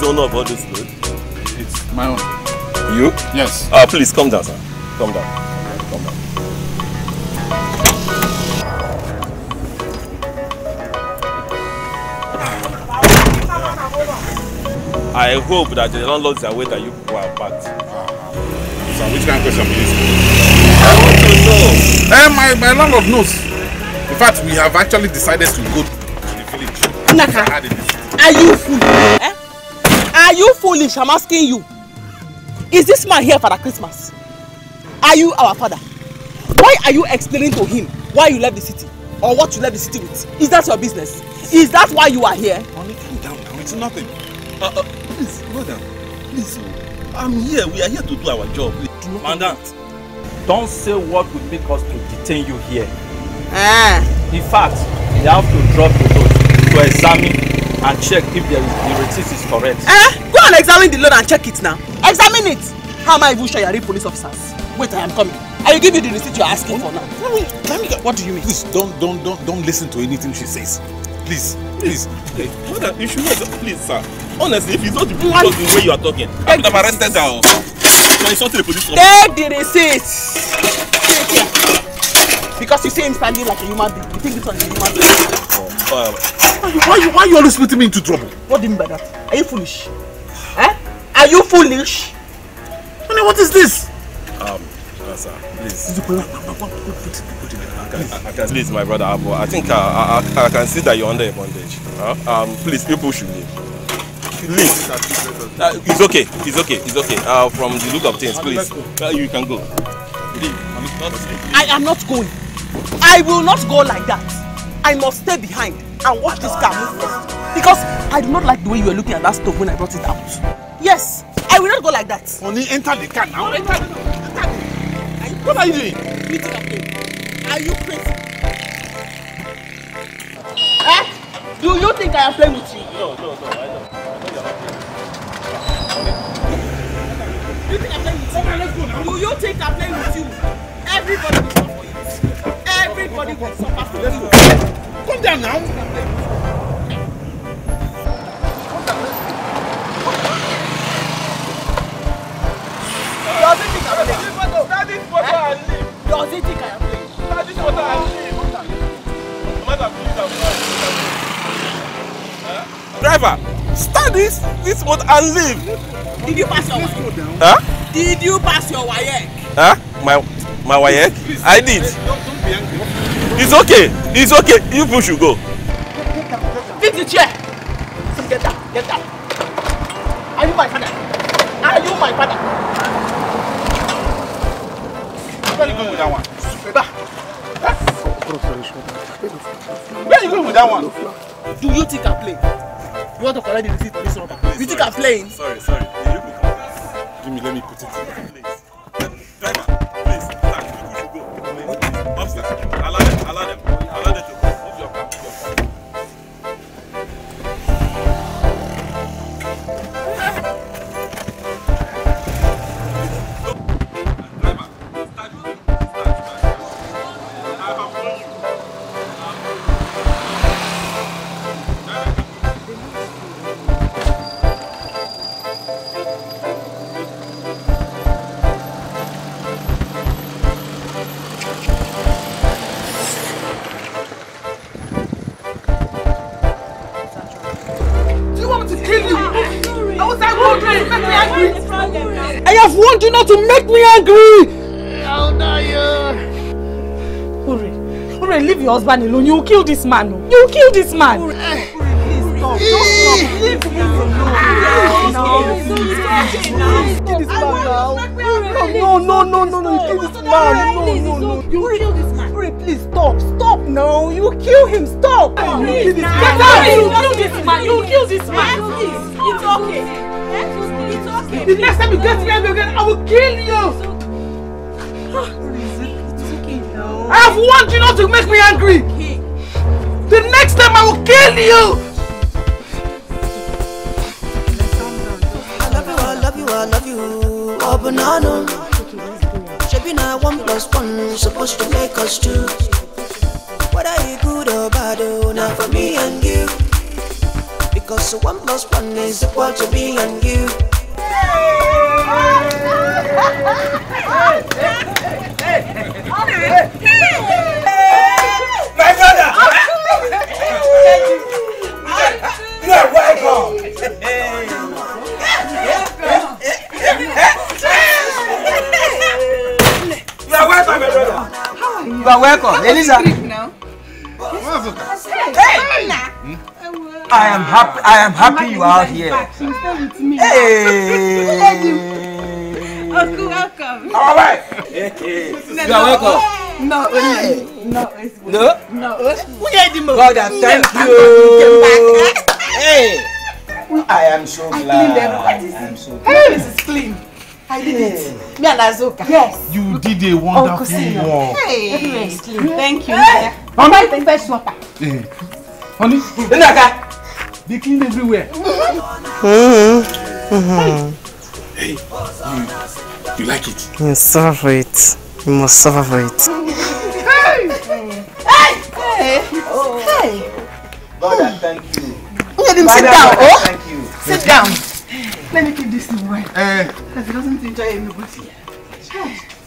is owner of all this food? It's my own. You? Yes. Uh, please come down, sir. Come down. Come down. I hope that the landlords are aware that you people are packed. So which kind of question be this? I want to know. Eh, my, my landlord knows. In fact, we have actually decided to go to the village. Naka. Are you foolish? Eh? Are you foolish? I'm asking you. Is this man here for the Christmas? Are you our father? Why are you explaining to him why you left the city or what you left the city with? Is that your business? Is that why you are here? Honey, calm down now. It's nothing. Uh, uh, please, brother. Please, oh. I'm here. We are here to do our job. Do not Mandant, don't say what will make us to detain you here. Ah. In fact, they have to drop the load to examine and check if there is, the receipt is correct. Eh? Go and examine the load and check it now. Examine it. How am I even sure you are real police officers? Wait, I am coming. I will give you the receipt you are asking for now. Let me, let me get, What do you mean? please don't, don't, don't, don't listen to anything she says. Please, please. Hey, brother, you should know, that- please, sir. Honestly, if it's not the, because the way you are talking, I would have arrested her. oh. You are insulting the police officer. Take the receipt. Take it. Because you see him standing like a human being. You think this one is a human being. Uh, Why you, why you, why you always putting me into trouble? What do you mean by that? Are you foolish? Eh? Are you foolish? Honey, what is this? um, uh, sir, please. I can, I can, please, my brother Abo, I think uh, I, I, I can see that you're under a bondage. Huh? Um, please, people should leave. Leave. Uh, it's okay. It's okay. It's okay. Uh, from the look of things, please. Uh, you can go. Leave. I am not going. I will not go like that. I must stay behind and watch this car move first. Because I do not like the way you were looking at that stove when I brought it out. Yes, I will not go like that. Honey, enter the car now. Enter the car. Enter the What are you doing? Meeting. Are you crazy? Eh? Do you think I am playing with you? No, no, no. I don't. Do you think I'm playing with you? Do you think I'm playing with you? Everybody will suffer for you. Everybody will suffer for you. Come down now. Does he think I'm playing? Eh? Does he think I am playing? Driver, start this this motor and leave. Did you pass your WAEC? Huh? Did you pass your WAEC? Huh? My my wife? I did. Don't. It's okay. It's okay. You people should go. Fix the chair. Get down. Get down. Are you my father? Are you my father? Where you going with that one? Where you going with that one? do you think I'm playing? You want to collect the receipt this rubber? You think I'm playing? Sorry, sorry. Give me, let me put it. Please. Driver, you not to make me angry. I'll die. Uri, Uri, leave your husband alone. You will kill this man. You will kill this man. Please stop. Just stop. Leave me alone. No, no, no, no, no. You kill this man. No, no, no. You kill this man. Uri, please stop. Stop now. You kill him. Stop. You will kill this man. Get out! You kill this man. You kill this man. It's okay. It's. The next time you get me again, I will kill you. I have warned you not to make me angry. The next time I will kill you. I love you, I love you, I love you. Oh, banana. Now one plus one, supposed to make us two. Whether you good or bad. oh, now for me and you. Because one plus one is equal to me and you. My brother! You are welcome! You are welcome, my brother! You are welcome. Elisa. I am happy. I am happy you are here. Hey. Uncle, welcome. All right! You are welcome. No, no, No. no. God, I thank you. Hey. I am so glad. I am so glad. This is clean. I did it. Me and Azuka. Yes. You did a wonderful work. Hey. Thank you. Mama, the first swapper. Eh, Honey, Naka. They clean everywhere. Hey, you, you like it? You suffer it. You must suffer it. Hey! Hey! Hey! God, I thank you. Let him sit down. Oh, thank you. sit down. Let me keep this thing well. Eh, Because he doesn't enjoy anybody.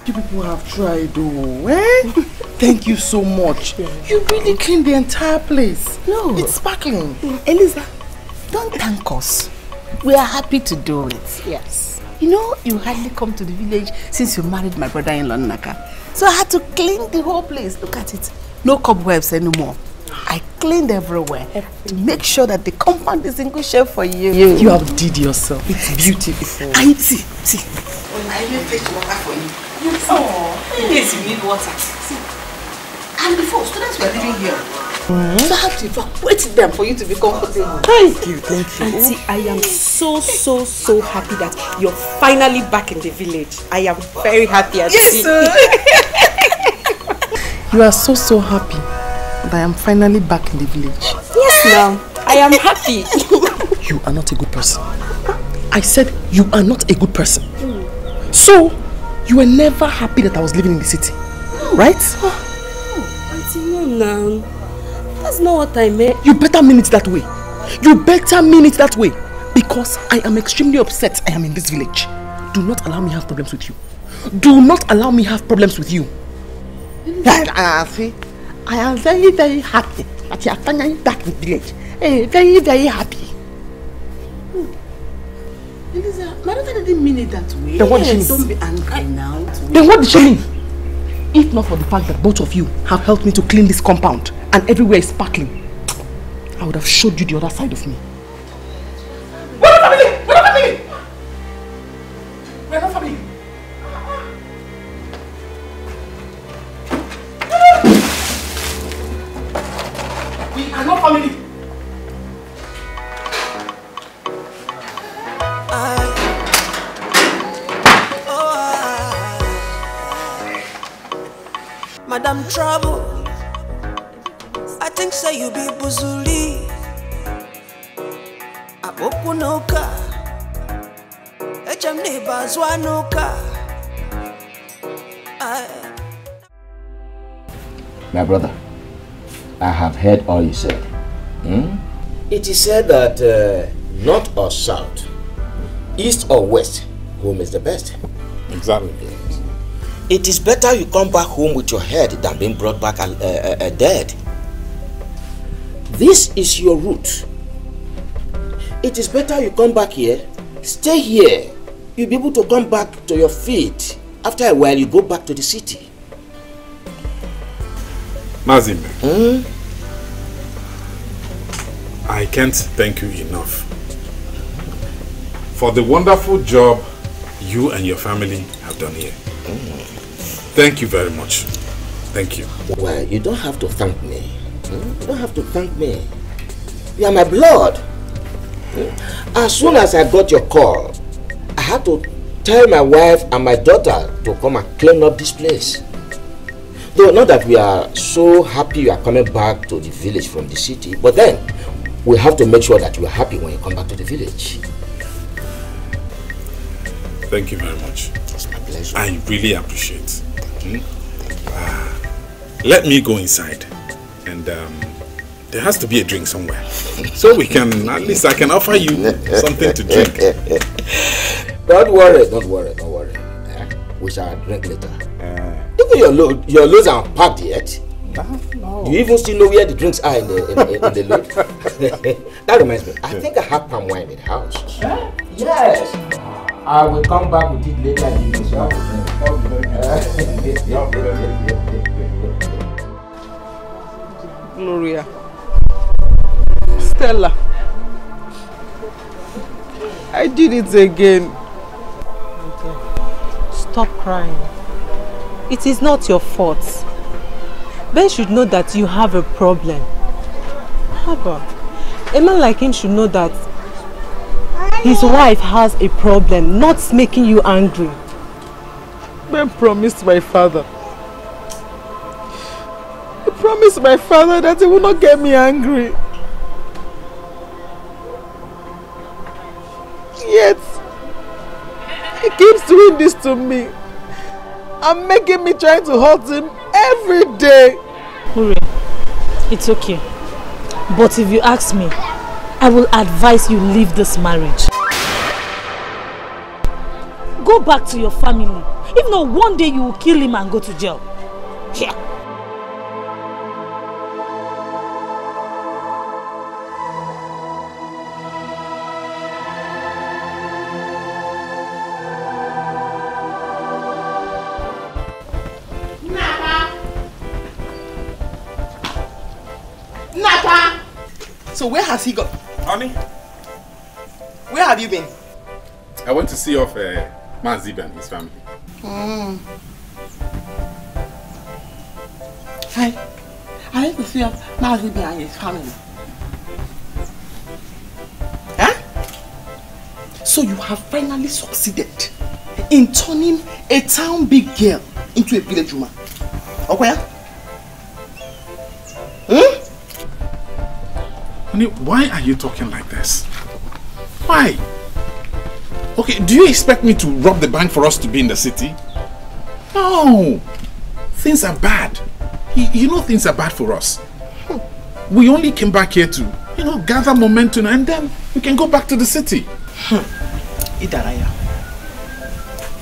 You people have tried, oh, eh? Thank you so much. You really cleaned the entire place. No. It's sparkling. Eliza, don't thank us. We are happy to do it. Yes. You know, you hardly come to the village since you married my brother-in-law Naka. So I had to clean the whole place. Look at it. No cobwebs anymore. I cleaned everywhere to make sure that the compound is in good shape for you. You, you outdid yourself. It's beautiful. I see, see. I will fetch water for you. Oh, you need water. See. And before, students were living here. Mm-hmm. So I have to evacuate them for you to be comfortable. Thank you, thank you. Auntie, I am so, so, so happy that you're finally back in the village. I am very happy, Auntie. Yes, You are so, so happy that I am finally back in the village. Yes, ma'am. I am happy. You are not a good person. I said you are not a good person. Hmm. So, you were never happy that I was living in the city. Right? Ah, Auntie, no, now. That's not what I meant. You better mean it that way. You better mean it that way. Because I am extremely upset I am in this village. Do not allow me have problems with you. Do not allow me have problems with you. I, see, I am very, very happy that you are finally back in the village. Hey, very, very happy. Eliza, my daughter didn't mean it that way. Then what did she mean? Don't be angry now. Then what did she mean? If not for the fact that both of you have helped me to clean this compound and everywhere is sparkling, I would have showed you the other side of me. Echem neighbor Zwanuka. I My brother, I have heard all you said. Hmm? It is said that uh, north or south, east or west, home is the best. Exactly. It is better you come back home with your head than being brought back uh, uh, uh, dead. This is your route. It is better you come back here, stay here. You'll be able to come back to your feet. After a while, you go back to the city. Mazimbe, Hmm? I can't thank you enough for the wonderful job you and your family have done here. Thank you very much. Thank you. Well, you don't have to thank me. Hmm? You don't have to thank me. You are my blood. Hmm? As soon as I got your call, had to tell my wife and my daughter to come and clean up this place. Though not that we are so happy you are coming back to the village from the city, but then we have to make sure that you are happy when you come back to the village. Thank you very much. It's my pleasure. I really appreciate. Hmm? Ah, let me go inside and um, there has to be a drink somewhere. So we can, at least I can offer you something to drink. Don't worry, don't worry, don't worry. Eh? We shall drink later. Even your load, your loads are packed yet. Do you even still know where the drinks are in the in, in, in the load? that reminds me. I think I have palm wine in the house. Yes. I will come back with it later in the shop. Gloria. Stella. I did it again. Stop crying. It is not your fault. Ben should know that you have a problem. Haba, a man like him should know that his wife has a problem, not making you angry. Ben promised my father. He promised my father that he would not get me angry. Yet, he keeps doing this to me. And making me try to hurt him every day. Ure, it's okay. But if you ask me, I will advise you leave this marriage. Go back to your family. If not, one day you will kill him and go to jail. Here. So where has he gone? Honey, Where have you been? I went to see off uh, Mazib and his family. Mm. Hi. I need to see Mazibi and his family. Huh? So you have finally succeeded in turning a town big girl into a village woman. Okay? Hmm? Honey, why are you talking like this? Why? Okay, do you expect me to rob the bank for us to be in the city? No. Things are bad. You, know things are bad for us. We only came back here to, you know, gather momentum and then we can go back to the city. Idaraya.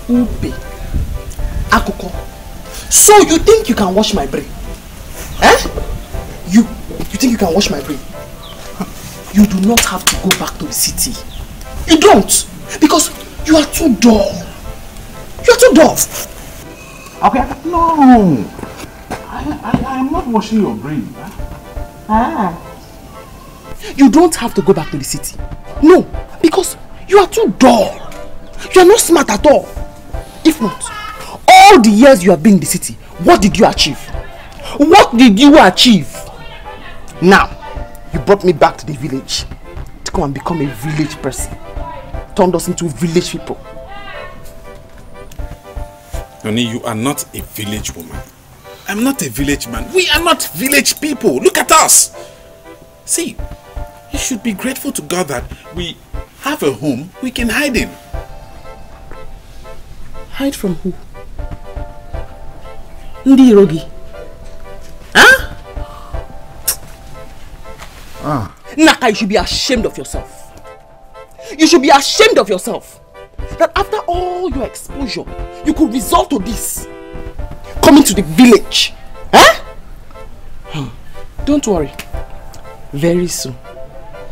Ube. Akoko. So you think you can wash my brain? Eh? You you think you can wash my brain? You do not have to go back to the city. You don't. Because you are too dull. You are too dull. Okay, no. I, I, I am not washing your brain. Ah. You don't have to go back to the city. No, because you are too dull. You are not smart at all. If not, all the years you have been in the city, what did you achieve? What did you achieve? Now, you brought me back to the village to come and become a village person. Turned us into village people. Honey, you are not a village woman. I'm not a village man. We are not village people. Look at us. See, you should be grateful to God that we have a home we can hide in. Hide from who? Ndi Irogi. Huh? Ah. Naka, you should be ashamed of yourself. You should be ashamed of yourself. That after all your exposure, you could resort to this. Coming to the village. Huh? Hmm. Don't worry. Very soon,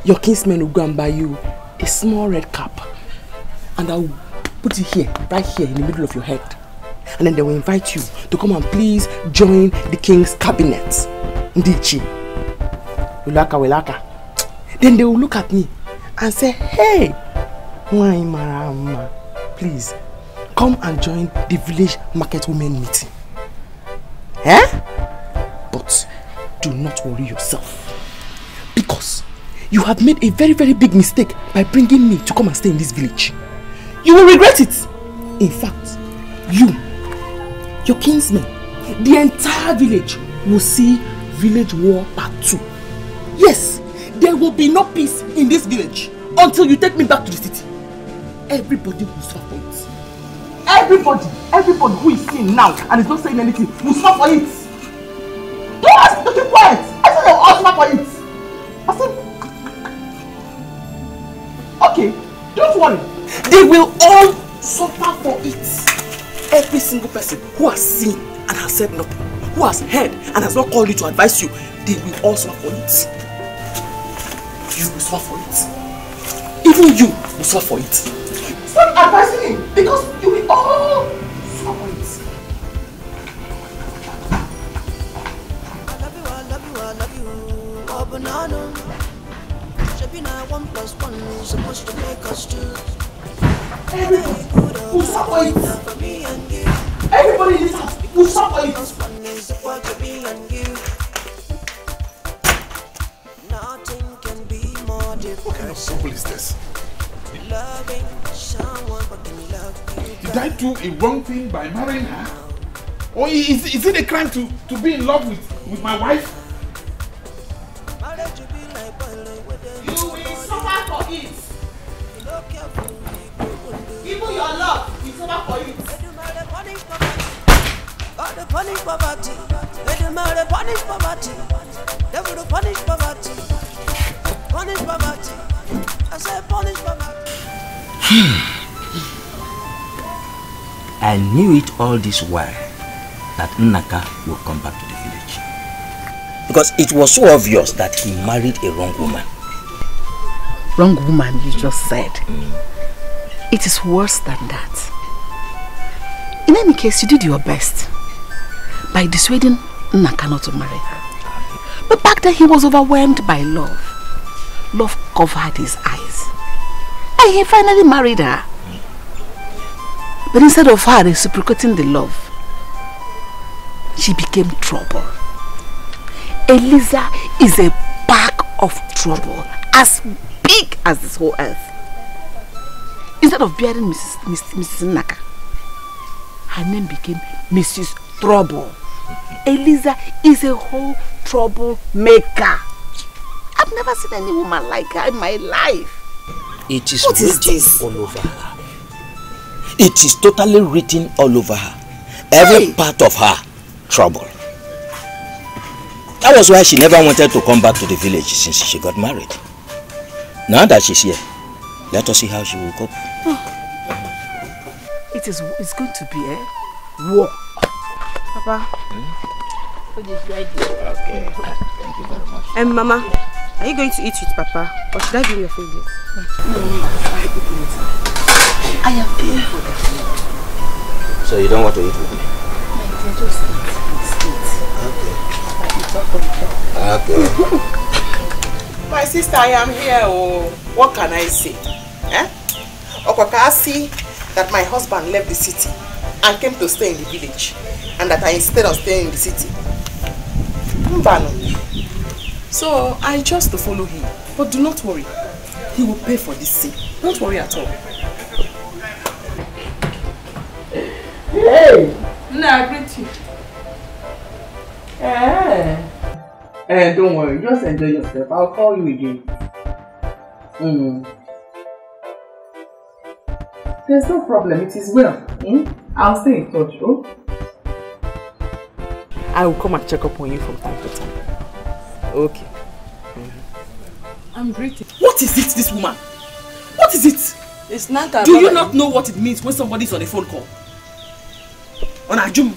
your kinsmen will go and buy you a small red cap. And I'll put it here, right here in the middle of your head. And then they will invite you to come and please join the king's cabinet. Ndichi. Wilaka, wilaka. Then they will look at me and say, hey, Nwai Marama, please come and join the village market women meeting. Eh? But do not worry yourself. Because you have made a very, very big mistake by bringing me to come and stay in this village. You will regret it. In fact, you, your kinsmen, the entire village will see village war part 2. Yes, there will be no peace in this village until you take me back to the city. Everybody will suffer it. Everybody, everybody who is seeing now and is not saying anything will suffer it. Don't ask to keep quiet. I said they will all suffer for it. I said, okay, don't worry. They will all suffer for it. Every single person who has seen and has said nothing, who has heard and has not called you to advise you, they will all suffer for it. You will suffer for it. Even you will suffer for it. Stop advising him because you will all suffer for it. Oh, banana. Should now one plus one is supposed to make us two. Everybody will suffer it. Everybody in this house will suffer it. What is this? Loving someone but can love you. Did I do a wrong thing by marrying her? Or is, is it a crime to, to be in love with, with my wife? You will suffer for it. Even your love will suffer for it. God the punish poverty. Let them out the punish poverty. Devil the punish poverty. Punish poverty. I said punish poverty. Hmm. I knew it all this while that Nnaka will come back to the village. Because it was so obvious that he married a wrong woman. Wrong woman, you just said. Hmm. It is worse than that. In any case, you did your best by dissuading Nnaka not to marry her. But back then he was overwhelmed by love. Love covered his eyes. And he finally married her. But instead of her reciprocating the love, she became trouble. Eliza is a pack of trouble, as big as this whole earth. Instead of bearing Mrs. Mrs. Naka, her name became Mrs. Trouble. Eliza is a whole troublemaker. I've never seen any woman like her in my life. It is What is written this? all over her. It is totally written all over her. Every part of her, trouble. That was why she never wanted to come back to the village since she got married. Now that she's here, let us see how she will cope. It is it's going to be a war. Papa. Hmm? Okay, thank you very much. And Mama, are you going to eat with Papa? Or should I bring your food? No, I am paying for the food. So you don't want to eat with me? My dear, just eat, eat, eat. Okay. My sister, I am here. Oh, what can I say? Eh? Okwaka see that my husband left the city and came to stay in the village, and that I instead of staying in the city. Mbano. So I to follow him. But do not worry, he will pay for this sin. Don't worry at all. Hey! No, I greet you. Eh. Eh, don't worry, just enjoy yourself. I'll call you again. Mm. There's no problem, it is well. Mm? I'll stay in touch, oh? I will come and check up on you from time to Okay. I'm greeting. What is it, this woman? What is it? It's Naka. Do you not know what it means when somebody is on a phone call? On Ajum?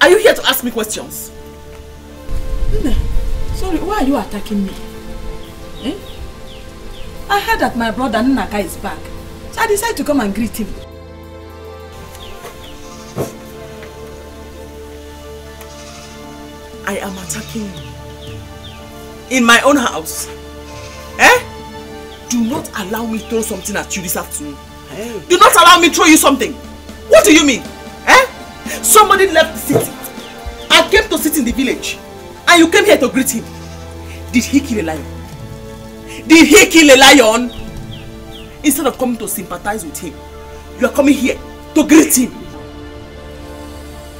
Are you here to ask me questions? Nne, sorry, why are you attacking me? Eh? I heard that my brother Nnaka is back. So I decided to come and greet him. I am attacking you. In my own house. Eh? Do not allow me throw something at you this afternoon. Do not allow me throw you something. What do you mean? Eh? Somebody left the city. I came to sit in the village. And you came here to greet him. Did he kill a lion? Did he kill a lion? Instead of coming to sympathize with him, you are coming here to greet him.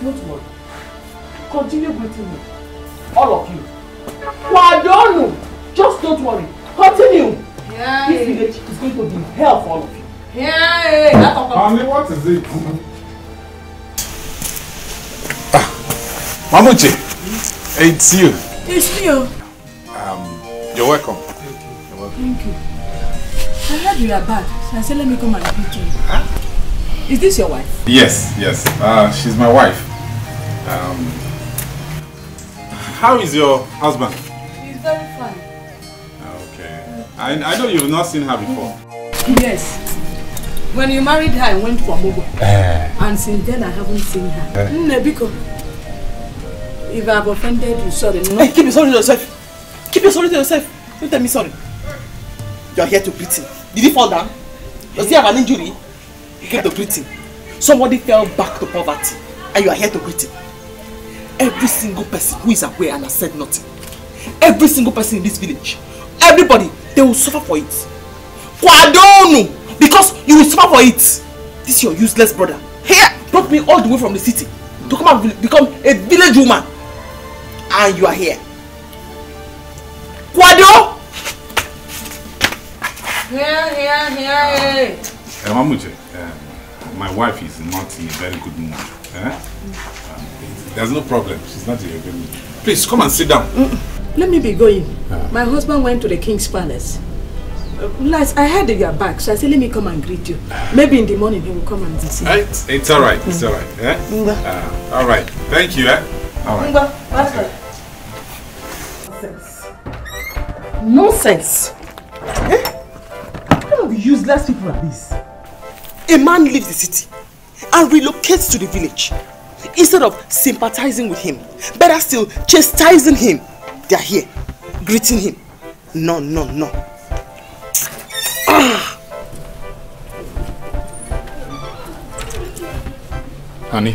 Don't worry. Continue greeting me. All of you. Wadonu! Just don't worry. Continue. Yeah. This village is going to be hell for all of you. All. Mommy, what is it? Ah, Mamuche, it's you. It's me. oh. Um, you're welcome. You're welcome. Thank you. I heard you are back, so I said let me come and greet you. Is this your wife? Yes, yes. Uh, she's my wife. Um, how is your husband? He's very fine. Okay. I, I know you've not seen her before. Yes. When you married her, I went for Mogo. Eh. And since then, I haven't seen her. Eh. Mm, Nebiko, if I've offended you, sorry. No. Hey, keep your sorry to yourself. Keep your sorry to yourself. Don't tell me sorry. You are here to greet him. Did he fall down? Does he have an injury? You came to greet him. Somebody fell back to poverty and you are here to greet him. Every single person who is aware and has said nothing. Every single person in this village. Everybody, they will suffer for it. Kwadonu! Because you will suffer for it. This your useless brother. Here, brought me all the way from the city to come and become a village woman. And you are here. Kwado! Here, here, here. Uh, Mamuche, um, my wife is not in a very good mood. Eh? There's no problem. She's not in a good. Please, come and sit down. Let me be going. My husband went to the king's palace. Uh, Last, I heard that you are back, so I said let me come and greet you. Maybe in the morning he will come and see you. It's, it's all right. It's all right. Eh? Uh, all right. Thank you. Eh? All right. Nonsense. Eh? What kind of useless people are these? A man leaves the city and relocates to the village. Instead of sympathizing with him, better still chastising him, they are here, greeting him. No, no, no. Ah. Honey,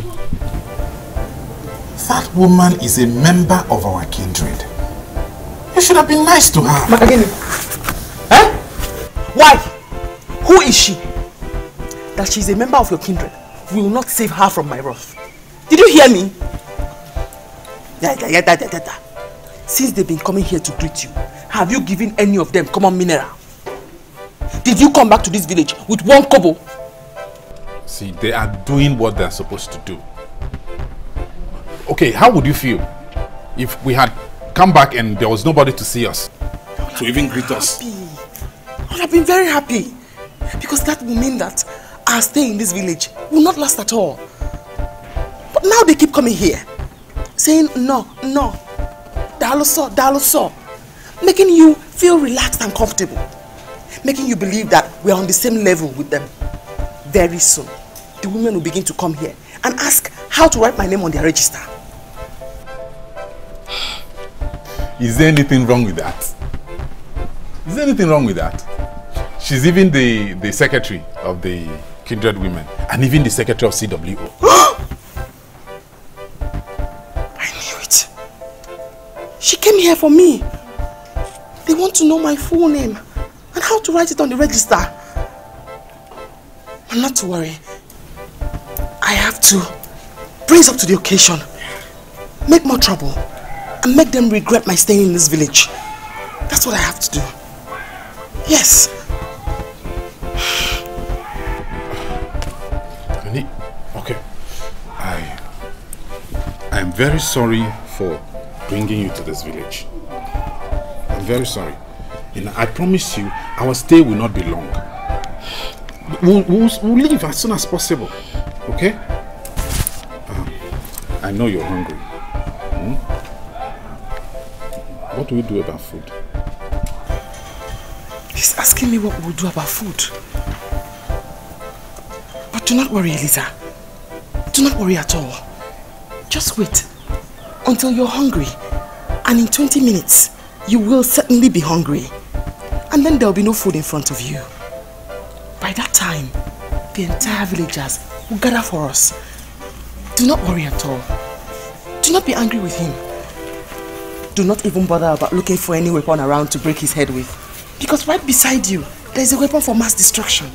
that woman is a member of our kindred. You should have been nice to her. Makageni. Eh? Why? Who is she? That she's a member of your kindred will not save her from my wrath. Did you hear me? Since they've been coming here to greet you, have you given any of them common mineral? Did you come back to this village with one kobo? See, they are doing what they're supposed to do. Okay, how would you feel if we had come back and there was nobody to see us? To even greet us? I would have been very happy. Because that would mean that our stay in this village will not last at all. Now they keep coming here, saying no, no, daloso, daloso, making you feel relaxed and comfortable, making you believe that we are on the same level with them. Very soon, the women will begin to come here and ask how to write my name on their register. Is there anything wrong with that? Is there anything wrong with that? She's even the, the secretary of the Kindred Women and even the secretary of CWO. Here for me. They want to know my full name and how to write it on the register. But not to worry. I have to brace up to the occasion, make more trouble, and make them regret my staying in this village. That's what I have to do. Yes. Okay. I I am very sorry for bringing you to this village. I'm very sorry. And I promise you, our stay will not be long. We'll, we'll, we'll leave as soon as possible. Okay? Um, I know you're hungry. Hmm? What do we do about food? He's asking me what we'll do about food. But do not worry, Eliza. Do not worry at all. Just wait until you're hungry. And in 20 minutes, you will certainly be hungry. And then there'll be no food in front of you. By that time, the entire villagers will gather for us. Do not worry at all. Do not be angry with him. Do not even bother about looking for any weapon around to break his head with. Because right beside you, there is a weapon for mass destruction.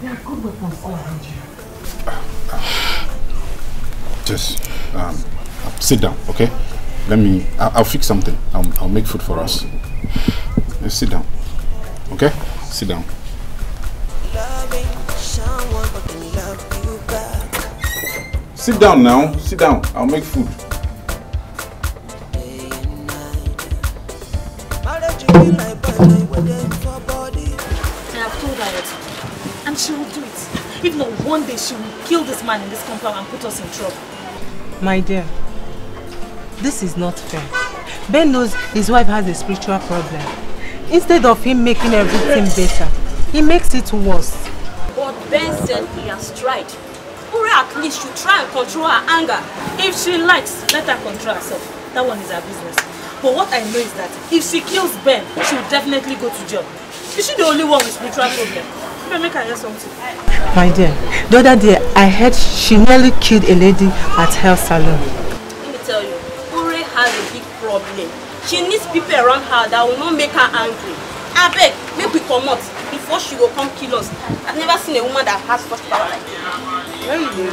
There are good weapons all around you. Just um, sit down, okay? Let me, I'll, I'll fix something. I'll, I'll make food for us. Let's sit down, okay? Sit down. Sit down now. Sit down. I'll make food. I have told her. And she will do it. If not, one day she will kill this man in this compound and put us in trouble. My dear, this is not fair. Ben knows his wife has a spiritual problem. Instead of him making everything better, he makes it worse. But Ben said he has tried. Ure at least should try and control her anger. If she likes, let her control herself. That one is her business. But what I know is that if she kills Ben, she will definitely go to jail. Is she the only one with spiritual problem? Make her hear something. My dear, the other day I heard she nearly killed a lady at her salon. Let me tell you, Ure has a big problem. She needs people around her that will not make her angry. I beg, make we come out before she will come kill us. I've never seen a woman that has such power like this. Very very.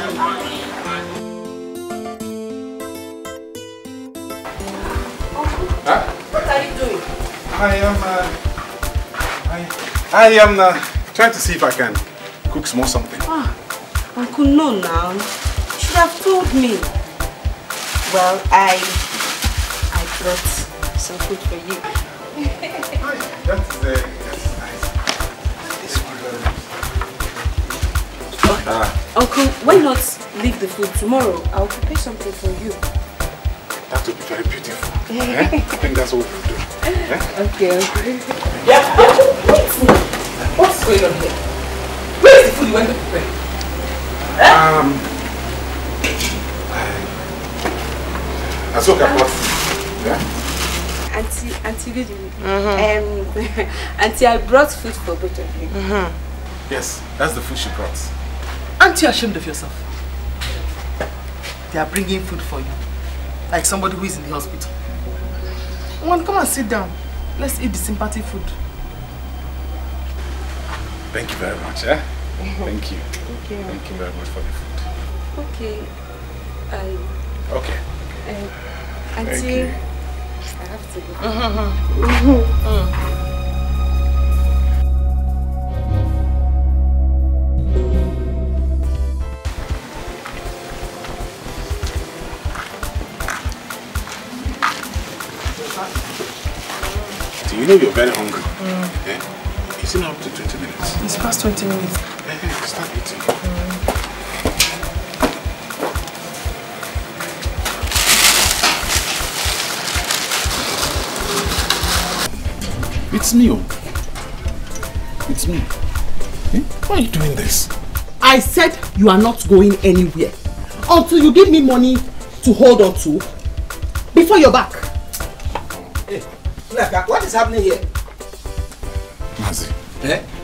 Huh? What are you doing? I am. Uh, I, I am uh, trying to see if I can cook small something. Ah, Uncle, no now. You should have told me. Well, I I brought some food for you. That is, uh, that's nice. Ah, Uncle, why not leave the food tomorrow? I'll prepare something for you. that would be very beautiful. eh? I think that's what we'll do. Eh? Okay, Uncle. Yeah, yeah. What's going on here? Where is the food you went to prepare? Um, Asoka brought food. Yeah? Auntie, Auntie Lily, um, Auntie, I brought food for both of you. Yes, that's the food she brought. Aren't you ashamed of yourself? They are bringing food for you. Like somebody who is in the hospital. One, come and sit down. Let's eat the sympathy food. Thank you very much. Eh? Thank you. Okay, Thank you very much for the food. Okay. I, Okay. uh, Thank Auntie, you. I have to go. Uh-huh. Do you know you're very hungry? Eh? It's not up to 20 minutes. It's past 20 minutes. Start eating. It's me. oh. It's me. Eh? Why are you doing this? I said you are not going anywhere until you give me money to hold on to before you're back. Hey, Naka, what is happening here?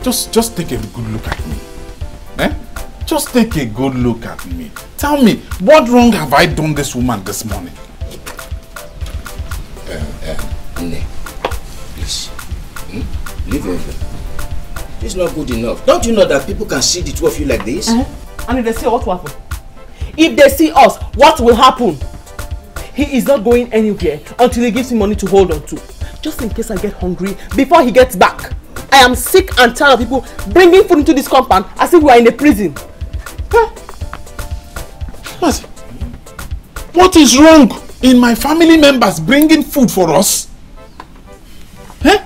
Mazi, just, just take a good look at me. Eh? Just take a good look at me. Tell me, what wrong have I done this woman this morning? Um, um, Nne, please. Hmm? Leave her alone. This is not good enough. Don't you know that people can see the two of you like this? And if they see what will happen? If they see us, what will happen? He is not going anywhere until he gives me money to hold on to. Just in case I get hungry before he gets back. I am sick and tired of people bringing food into this compound as if we are in a prison. Mazi, what is wrong in my family members bringing food for us? Eh?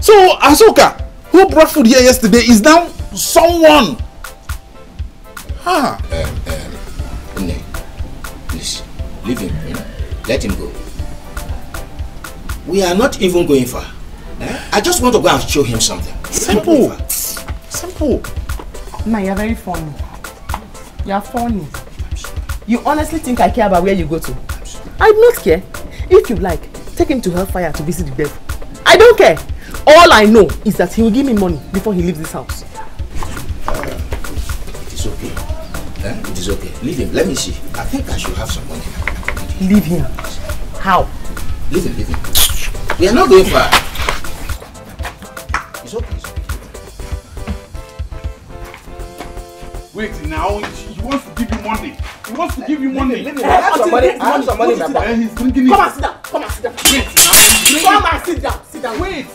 So, Asoka, who brought food here yesterday, is now someone. Ah. Um, um, please, leave him. hmm? Let him go. We are not even going far. Eh? I just want to go and show him something. Simple. Simple. Ma, you're very funny. You're funny. You honestly think I care about where you go to? I do not care. If you like, take him to Hellfire to visit the devil. I don't care. All I know is that he will give me money before he leaves this house. It is okay. Eh? It is okay. Leave him. Let me see. I think I should have some money. Leave him. How? Leave him, leave him. We are not going far. Wait, now he wants to give you money. He wants to give you money. leave him. I have some money- I have some money in my bag. He's drinking it. Come and sit down. Come and sit down. Wait, now he's bringing Come and sit down. Sit down. Wait.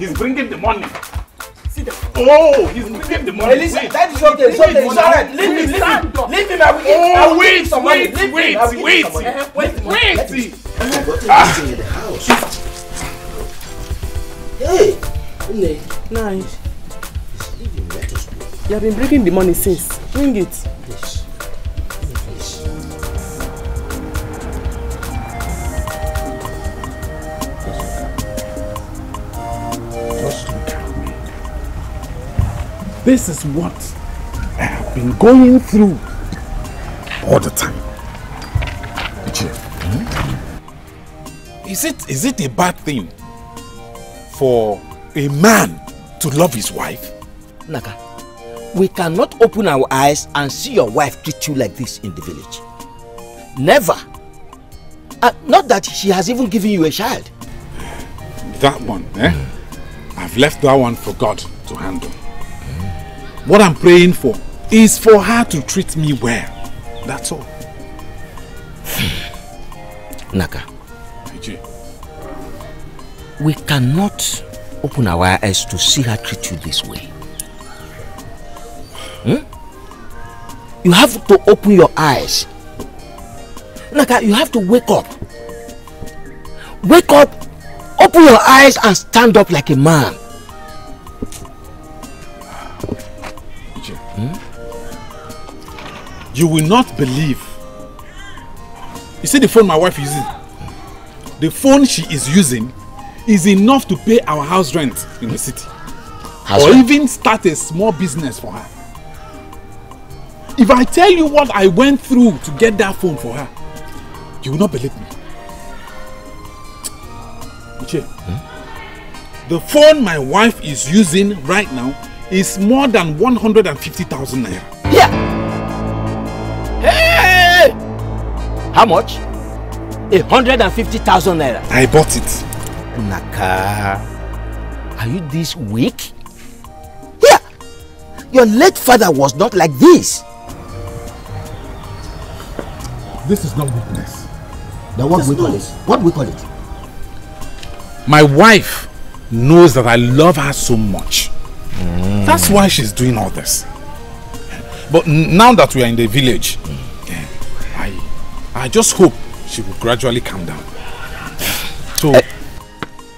He's bringing the money. Sit down. Oh, he's bringing the money. Eliza, Wait. that is okay. It's okay. It's alright. Leave him. Leave him. Leave him. Oh, I will give. I Oh, will give wait, some money. wait, Leave wait, I will give wait. some money. Uh-huh, wait. Wait. I've forgotten this in the house. Hey, Nne, Nice. You have been bringing the money since. Bring it. Please. Please. Just look at me. This is what I have been going through all the time. Ichie, hmm? Is it, is it a bad thing for a man to love his wife? Naka, we cannot open our eyes and see your wife treat you like this in the village. Never. Uh, not that she has even given you a child. That one, eh? I've left that one for God to handle. What I'm praying for is for her to treat me well. That's all. Naka, Ichie, we cannot open our eyes to see her treat you this way. You have to open your eyes. Naka, you have to wake up. Wake up, open your eyes and stand up like a man. Ichie, You will not believe. You see the phone my wife is using? The phone she is using is enough to pay our house rent in the city. House or rent? even start a small business for her. If I tell you what I went through to get that phone for her, you will not believe me. Uche, hmm? the phone my wife is using right now is more than 150,000 naira. Hey! How much? A hundred and fifty thousand naira. I bought it. Naka, are you this weak? Yeah, your late father was not like this. This is not weakness. Then what we call it? What we call it? My wife knows that I love her so much. That's why she's doing all this. But now that we are in the village, eh, I, I just hope she will gradually calm down. So,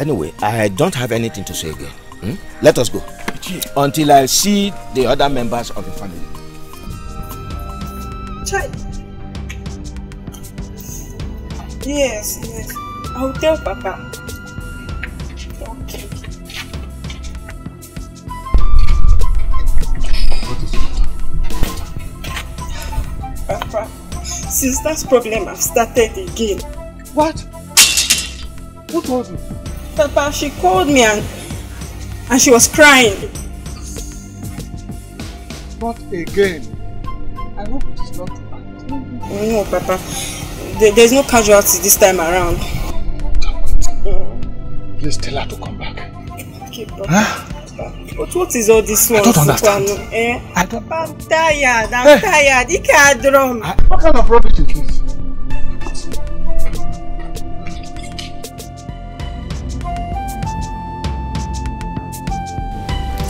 Anyway, I don't have anything to say again. Hmm? Let us go. Until I see the other members of the family. Chai. Yes, yes. I'll tell Papa. Okay. Papa, sister's problem have started again. What? Who told you? Papa, she called me and and she was crying. Not again. I hope it is not bad. No, Papa. There, there's no casualty this time around. Please tell her to come back. Okay, Papa. But what is all this one? I don't understand. Eh? I don't. I'm tired. I'm tired. Ike adrom. What kind of rubbish is this?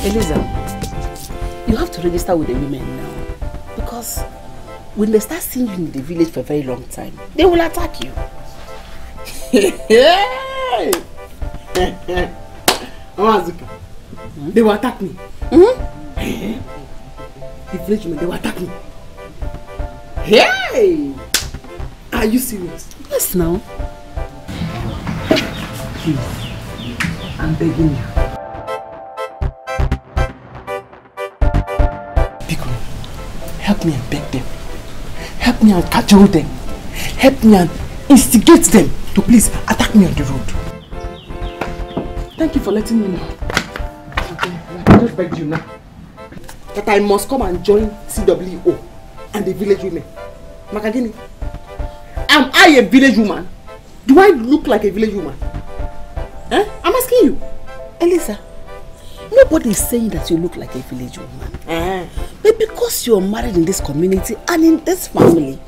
Eliza, you have to register with the women now. Because when they start seeing you in the village for a very long time, they will attack you. Hey! Mama Azuka, they will attack me. Eh? The village they will attack me. Hey! Are you serious? Yes, now. Please, I'm begging you. Pico, help me and beg them. Help me and cajole them. Help me and instigate them to please attack me on the road. Thank you for letting me know. Okay, I just begged you now. That I must come and join CWO and the village women. Makagini, am I a village woman? Do I look like a village woman? Eh? I'm asking you. Eliza, nobody is saying that you look like a village woman. Eh. But because you're married in this community and in this family,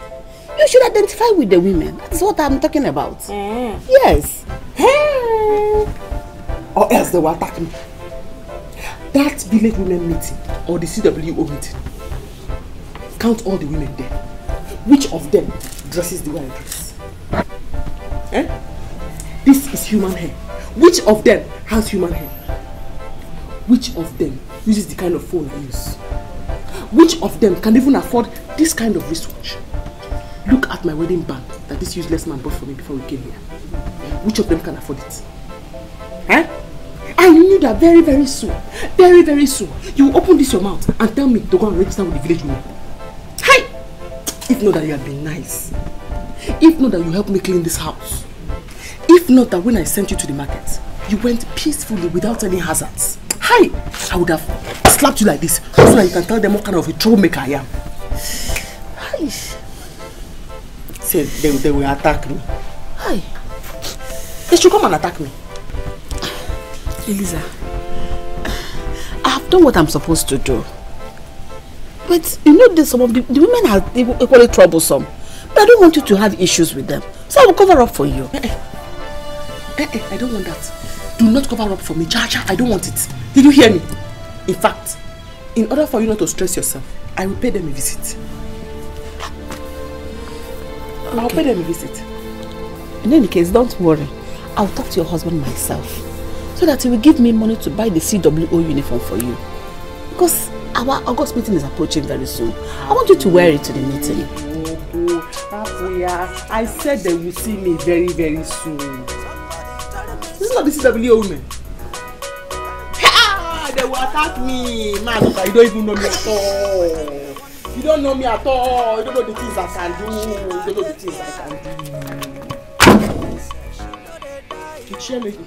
you should identify with the women. That's what I'm talking about. Yes. Hey. Or else they will attack me. That village women meeting or the CWO meeting. Count all the women there. Which of them dresses the way I dress? Eh? This is human hair. Which of them has human hair? Which of them uses the kind of phone I use? Which of them can even afford this kind of wristwatch? Look at my wedding band that this useless man bought for me before we came here. Which of them can afford it? Eh? I knew that very, very soon, very, very soon, you will open this your mouth and tell me to go and register with the village woman. Hi! If not that you have been nice. If not that you helped me clean this house. If not that when I sent you to the market, you went peacefully without any hazards. Hi! I would have slapped you like this so that you can tell them what kind of a troublemaker I am. Hi! Say they, they will attack me. Hi! They should come and attack me. Eliza, I have done what I'm supposed to do. But you know that some of the, the women are equal- equally troublesome. But I don't want you to have issues with them. So I will cover up for you. Eh, eh, I don't want that. Do not cover up for me. Jaja, I don't want it. Did you hear me? In fact, in order for you not to stress yourself, I will pay them a visit. I'll pay them a visit. In any case, don't worry. I'll talk to your husband myself. So that he will give me money to buy the CWO uniform for you. Because our August meeting is approaching very soon. I want you to wear it to the meeting. I said they will see me very, very soon. This is not the CWO women. They will attack me. Man, you don't even know me at all. You don't know me at all. You don't know the things I can do. You don't know the things I can do. The cheerleader.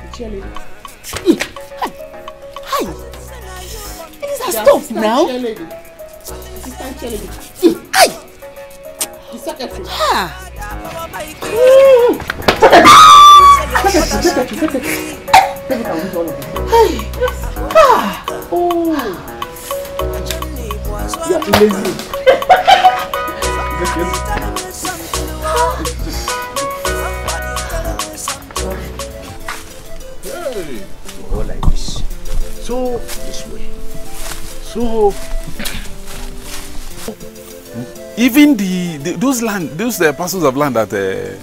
The cheerleader. Hi. These are stop now. Cheerleader. Assistant cheerleader. Hi. The secretary. Hey. Ah. Oh. Lazy. Hey. Like this. So this way. So even the, the those land those uh, parcels of land that uh,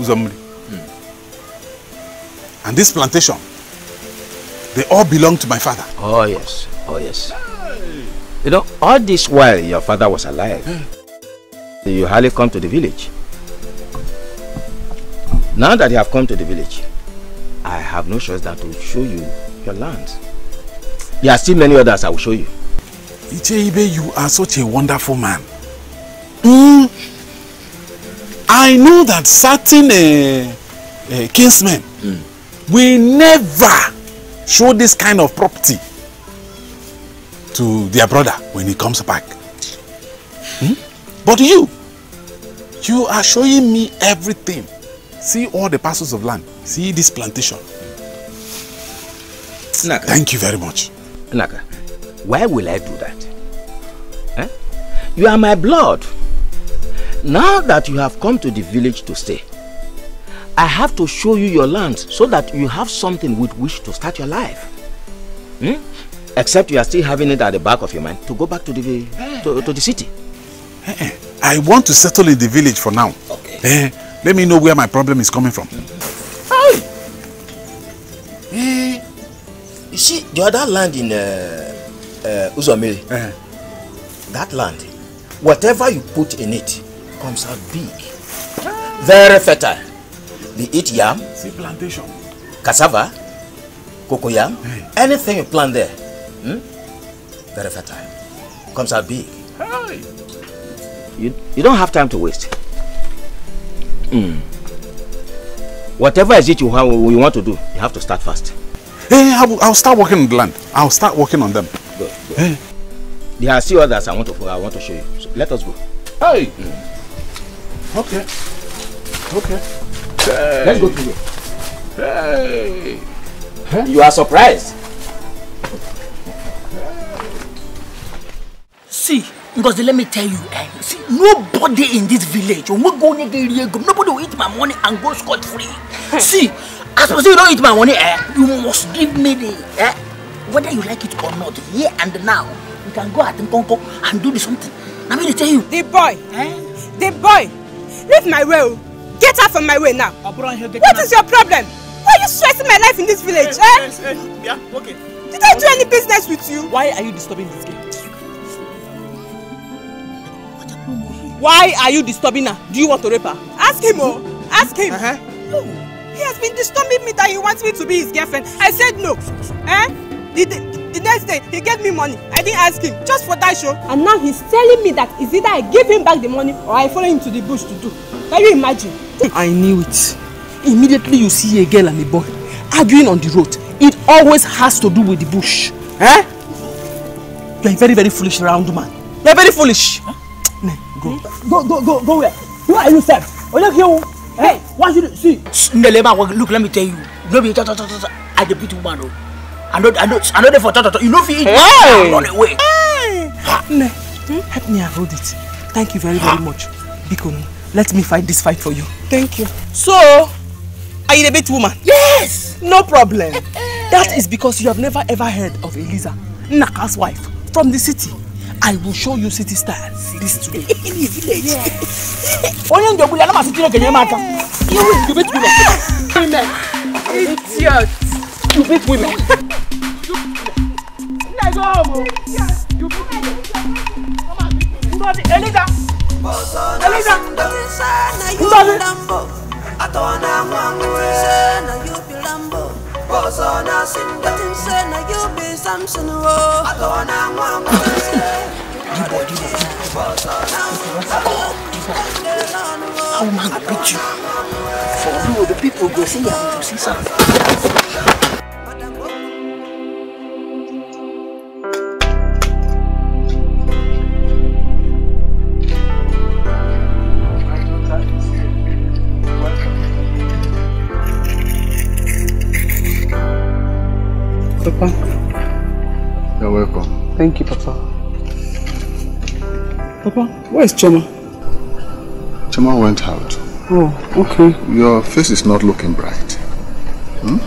Uzomiri and this plantation they all belong to my father. Oh yes, oh yes. You know, all this while your father was alive, you hardly come to the village. Now that you have come to the village, I have no choice than to show you your land. There are still many others I will show you. Icheibe, you are such a wonderful man. Mm. I know that certain uh, uh, kinsmen will never show this kind of property to their brother when he comes back. Hmm? But you, you are showing me everything. See all the parcels of land. See this plantation. Naka. Thank you very much. Naka, why will I do that? Eh? You are my blood. Now that you have come to the village to stay, I have to show you your land so that you have something with which to start your life. Hmm? Except you are still having it at the back of your mind to go back to the to, to the city. I want to settle in the village for now. Okay. Eh, let me know where my problem is coming from. Eh, you see, the other land in uh, uh, Uzomiri, that land, whatever you put in it comes out big, very fertile. Be eat yam, See plantation. cassava, cocoa cocoyam, anything you plant there, hmm? very fertile, comes out big. Hey. You, you don't have time to waste. Hmm. Whatever is it you, have, you want to do, you have to start fast. Hey, I will, I'll start working on the land. I'll start working on them. Good, good. There are still others I want to I want to show you. So let us go. Hey. Okay. Okay. Let's go through Hey. You are surprised. See, because let me tell you, eh, see, nobody in this village, when we go near the area, nobody will eat my money and go scot free. see, as per say you don't eat my money, eh, you must give me the, eh, whether you like it or not, here and now, you can go at Nkonko and do the something. Now me dey tell you. The boy, eh? the boy, leave my way. Get out from my way now. What is your problem? Why are you stressing my life in this village? eh? Yeah, okay. Did I do any business with you? Why are you disturbing this girl? Why are you disturbing her? Do you want to rape her? Ask him, oh. Ask him. Uh-huh. No. He has been disturbing me that he wants me to be his girlfriend. I said no. Eh? The, the, the next day, he gave me money. I didn't ask him. Just for that show. And now he's telling me that it's either I give him back the money or I follow him to the bush to do. Can you imagine? I knew it. Immediately you see a girl and a boy arguing on the road, it always has to do with the bush. Eh? You are a very, very foolish round man. You are very foolish. Huh? Nah, go. Go, go, go, go where? Who are you, sir? Oh, look here. Hey, what should you see? Ndelema, look, let me tell you. No be ta ta ta ta. I the beat woman oh. I know, I know, I know. There for ta ta ta. You know if you eat, Hey! run away. Hey! Nah, hmm? help me avoid it. Thank you very, very much. Bikono, let me fight this fight for you. Thank you. So, are you a bit woman? Yes! No problem. that is because you have never ever heard of Eliza, Naka's wife, from the city. I will show you city style this today. In the village. Onye nje gbuli anama sitire kenye maka. You will, you beat women. Women. Idiot. You beat women. I go home. You Eliza. Eliza. For who the people go see, I will see something. Papa. You're welcome. Thank you, Papa. Papa, where's Choma? Chama went out. Oh, okay. Your face is not looking bright. Hmm?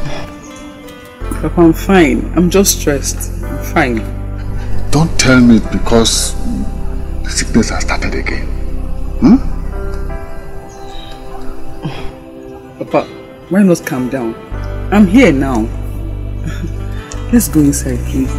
Papa, I'm fine. I'm just stressed. I'm fine. Don't tell me because the sickness has started again. Hmm? Papa, why not calm down? I'm here now. Let's go inside, please.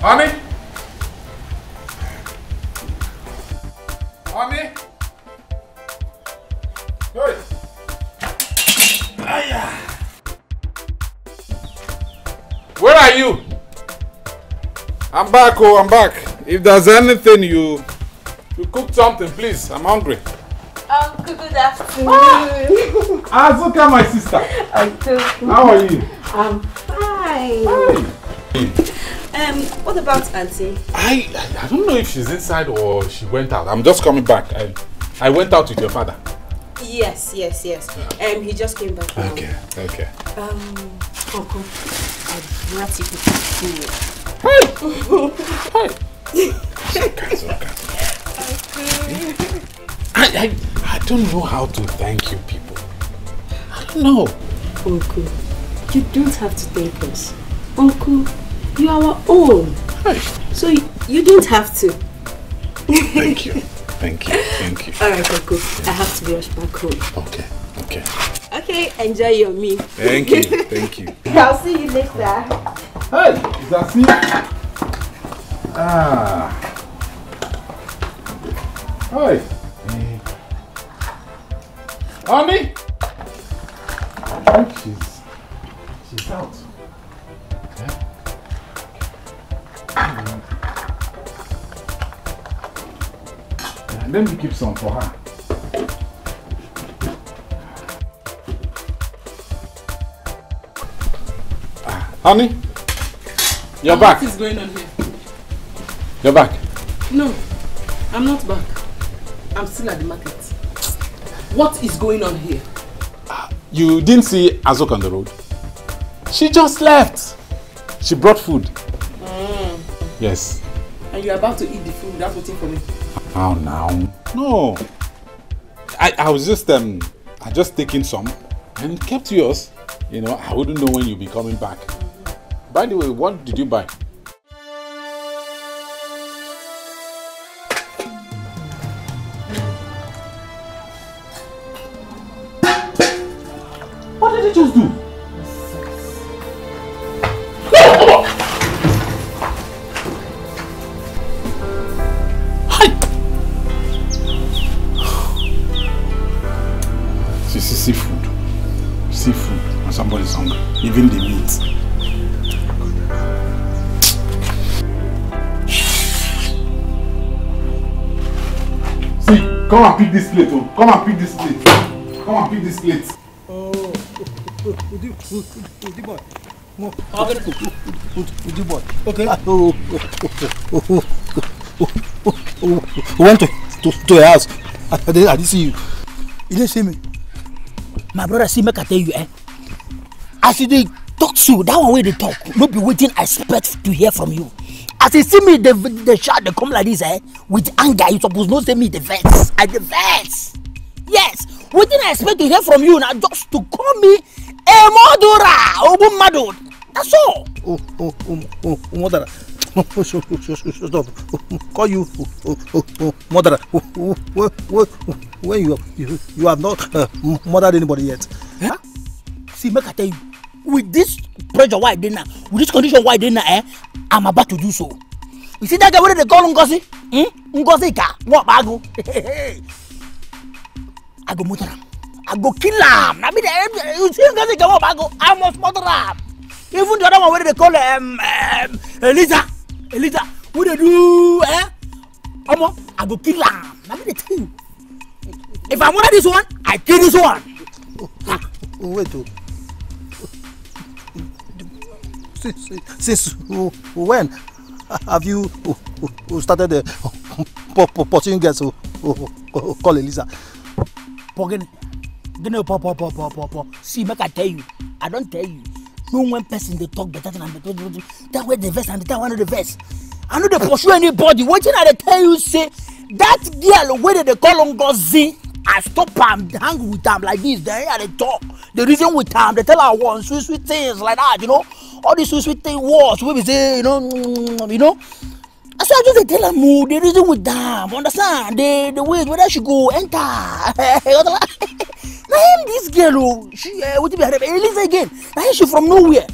Honey? Hey! Aya! Where are you? I'm back, oh, I'm back. If there's anything you... You cook something, please. I'm hungry. Uncle, good afternoon. Azuka, my sister. Uncle. How are you? I'm fine. Um, what about Auntie? I, I I don't know if she's inside or she went out. I'm just coming back. I, I went out with your father. Yes, yes, yes. Um, he just came back now. Okay, okay. Um, Uncle, To school. I, I, I don't know how to thank you people. I don't know. Uncle, you don't have to thank us. Uncle, you are our own. So you, you don't have to. Thank you. Thank you. Thank you. Alright, Uncle. I have to be rushed back home. Okay. Okay. Okay, enjoy your meal. Thank you. Thank you. I'll see you later. Hey, is that me? Ah. Hi. Honey? I think she's she's out. Yeah? Yeah, let me keep some for her. Honey? You're back. What is going on here? You're back. No, I'm not back. I'm still at the market. What is going on here? You didn't see Azok on the road? She just left. She brought food. Mm. Yes. And you're about to eat the food without waiting for me. How now? No. I, I was just um I just taking some and kept yours. You know, I wouldn't know when you'll be coming back. By the way, what did you buy? What did you just do? Seafood. Seafood. And somebody's hungry. Even the meat. Come and pick this plate. Oh. Come and pick this plate. Come and pick this plate. Oh, Udi, Udi boy. Udi boy. Okay. Oh, oh, oh, oh, went to, to, to your house. I, I, didn't, I didn't see you. You didn't see me. My brother, see, make I tell you, eh? As you dey talk to you, that one way they talk, no be wetin I expect to hear from you. As you see me, the the shout dey come like this, eh? With anger, you suppose know say me the vex. I the vex. Yes, wetin I expect to hear from you na just to call me a murderer, ogbonmadu. That's all. Oh, oh, oh, oh, murderer. Up. Call you oh, oh, oh, murderer. When you, you have not uh, murdered anybody yet. Huh? See, make I tell you, with this pressure why I dey now, with this condition why I dey now, eh, I'm about to do so. You see that guy wey dey call Ngozi? Hmm? Ngozi Ika, Nwabagu. I go murder am. I go kill am. Na me dey you see Ngozi Ika Nwabagu, I must murder am. Even the other one wey dey call um, um, Eliza, Eliza, wey dey do eh? Omo, I go kill am. Na me dey tell. If I murder this one, I kill this one. Ah, wait oh. Since, since when have you started uh, pursuing girls call Eliza? Pogene, gene po po po po po po. See, make I tell you, I don't tell you. No one person dey talk better than better. That way the verse and that one the verse. I no dey pursue anybody. Wetin I dey tell you say that girl wey dey dey call Ngozi, I stop am hang with am like this. Then I dey talk. The reason with am, dey tell her one sweet sweet things like that, you know. All these sweet sweet thing words wey be say, you know, mm, you know. I so I just dey tell am o, the reason with am, understand? The the ways whether she go enter. na him this girl o, she uh, wetin be her name? Eliza again. Na him she from nowhere.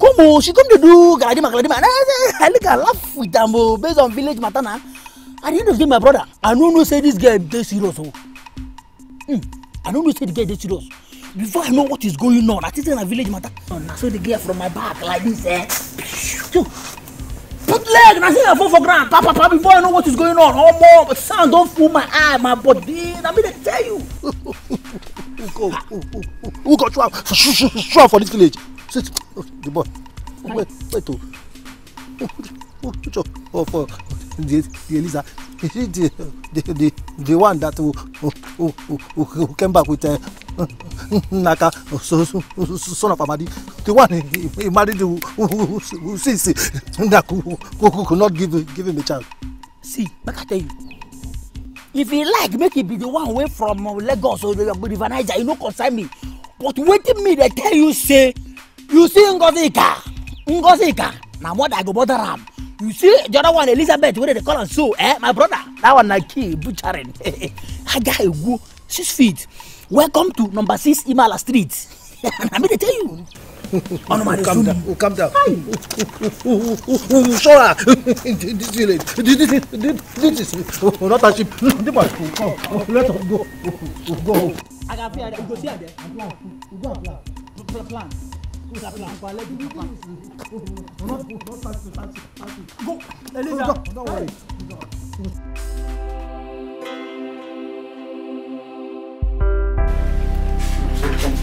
Come o, she come dey do galadima galadima. And I, I look I laugh with am o, based on village matter na. At the end of the day, my brother, I no know say this girl dey serious o. Hmm. I no know say the girl dey serious. Before I know what is going on, I think na village matter. Oh, na so the girl from my back like this eh. Put leg, na say I fall for ground. Pa pa before I know what is going on. Omo, sound don full my eye, my body. Na me dey tell you. Who go? Who, who, who, go am show am for this village? Sit, the boy. Wait, wait o. Show oh, for the Eliza? The the the the one that who who who, who, came back with uh, Naka, so, so, so, son of Amadi, the one he, he married who, who, who, who since that who, who, who could not give give him a child. See, make I tell you. If he like, make it be the one away from uh, Lagos or the River Niger, you no concern me. But wetin me dey tell you say, you see Ngozi Ika, Ngozi Ika, na more than I go bother am. You see the other one, Elizabeth, wey dey call am so, eh, my brother, that one na key, butchering. Aga Egwu, six feet. Welcome to number six Imala Street. I mean, they tell you. Oh, no, man, calm down. Calm down. Sure. This village. This, this, this is not a ship. Come, let us go. Go. I can feel it. Go see there. Plan. Go and plan. Plan. Go. Eliza. Don't worry.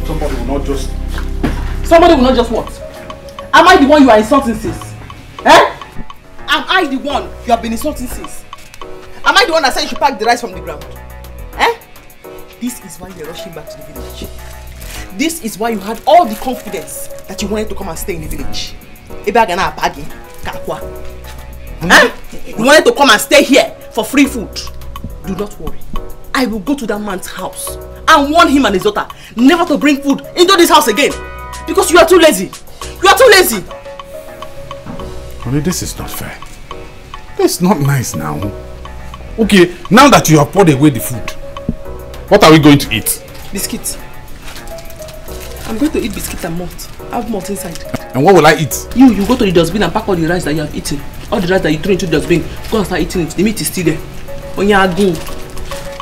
Somebody will not just. Somebody will not just what? Am I the one you are insulting sis? Eh? Am I the one you have been insulting sis? Am I the one that said you should pack the rice from the ground? Eh? This is why you're rushing back to the village. This is why you had all the confidence that you wanted to come and stay in the village. Ebaga na apagi, kakwa. You wanted to come and stay here for free food. Do not worry. I will go to that man's house and warn him and his daughter never to bring food into this house again because you are too lazy. You are too lazy. Honey, this is not fair. This is not nice now. Okay, now that you have poured away the food, what are we going to eat? Biscuits. I'm going to eat biscuit and malt. I have malt inside. And what will I eat? You, you go to the dustbin and pack all the rice that you have eaten. All the rice that you threw into the dustbin. Go and start eating it. The meat is still there. When you are go.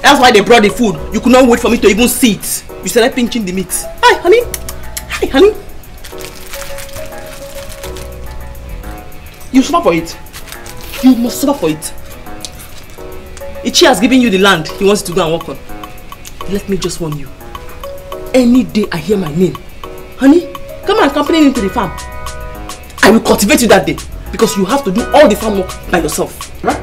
That's why they brought the food. You could not wait for me to even see it. You started pinching the meat. Hi, honey. Hi, honey. You suffer for it. You must suffer for it. Ichi has given you the land he wants you to go and work on. Let me just warn you. Any day I hear my name, honey, come and accompany me to the farm. I will cultivate you that day because you have to do all the farm work by yourself. Right?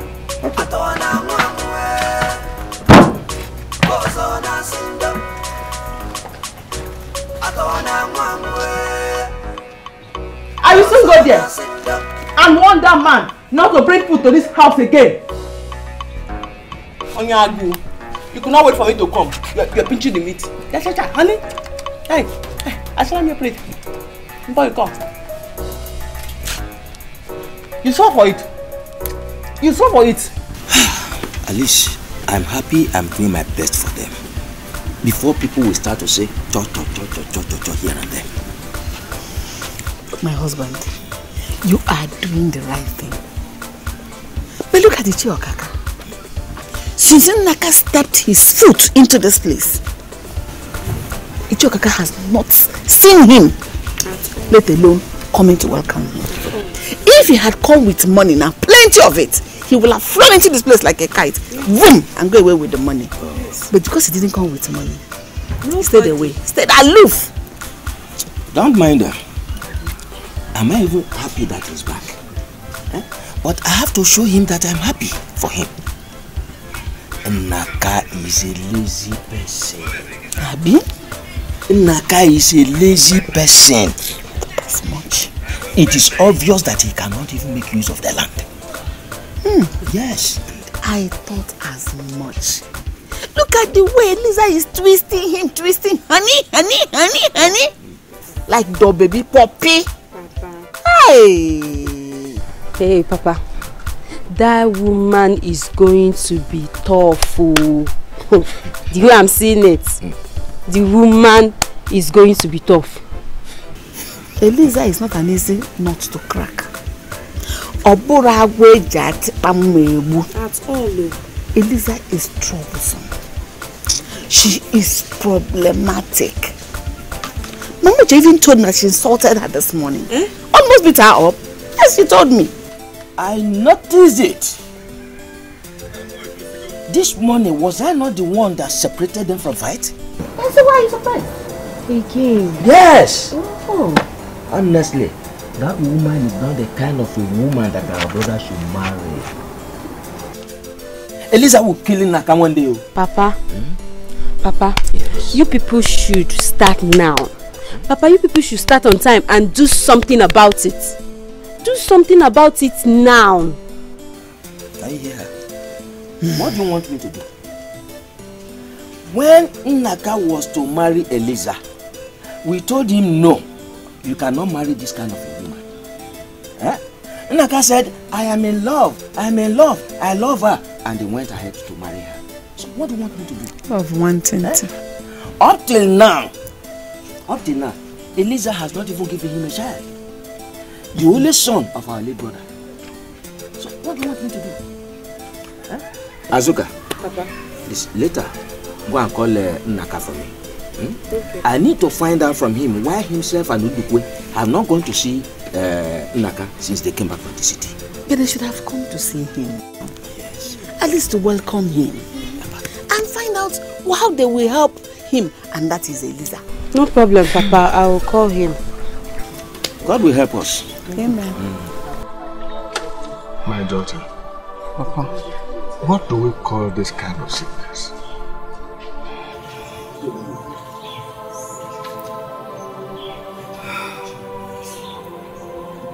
I will soon go there and warn that man not to bring food to this house again. Onyagu, you could not wait for me to come. You're, you're pinching the meat. Yes, yes, yes, honey. Hey, hey, I saw me a plate. Before you come. You saw for it. You saw for it. Alice, I'm happy I'm doing my best for them. Before people will start to say, cho, cho, cho, cho, cho, cho, cho, here and there. My husband, you are doing the right thing. But look at the Chiokaka. Since Naka stepped his foot into this place, Ichiokaka has not seen him, let alone coming to welcome him. If he had come with money now, plenty of it, he will have flown into this place like a kite, boom, and go away with the money. But because he didn't come with money, he stayed away, stayed aloof. Don't mind her. Am I even happy that he's back? Eh? But I have to show him that I'm happy for him. Naka is a lazy person. Abi? Naka is a lazy person. As much. It is obvious that he cannot even make use of the land. Hmm. Yes. I thought as much. Look at the way Lisa is twisting him, twisting honey, honey, honey, honey. Like the baby puppy. Hey! Hey, Papa. That woman is going to be tough. Oh. the way I'm seeing it, the woman is going to be tough. Eliza is not an easy nut to crack. Ọ bụrụ agwọ eji atịkpa mma egbu. All. Eliza is troublesome. She is problematic. Mama even told me that she insulted her this morning. Eh? Almost beat her up. Yes, she told me. I noticed it. This morning, was I not the one that separated them from fight? I said, why are you surprised? Again? Yes. Oh. Honestly, that woman is not the kind of a woman that our brother should marry. Eliza will kill Naka one day. oh. Papa, hmm? Papa, you people should start now. Papa, you people should start on time and do something about it. Do something about it now. Are you here? What do you want me to do? When Naka was to marry Eliza, we told him no, you cannot marry this kind of a woman. Eh? Naka said, I am in love, I am in love, I love her. And he went ahead to marry her. So what do you want me to do? Of wanting to. Up till now, up till now, Eliza has not even given him a child. The only son of our late brother. So what do you want me to do? Huh? Azuka, Papa. this, later, go and call uh, Naka for me. Hmm? Okay. I need to find out from him why himself and Udukwe have not gone to see uh, Naka since they came back from the city. But they should have come to see him. Yes. At least to welcome him. And find out how they will help him. And that is Eliza. No problem, Papa. I will call him. God will help us. Amen. Mm. My daughter, Papa, what do we call this kind of sickness?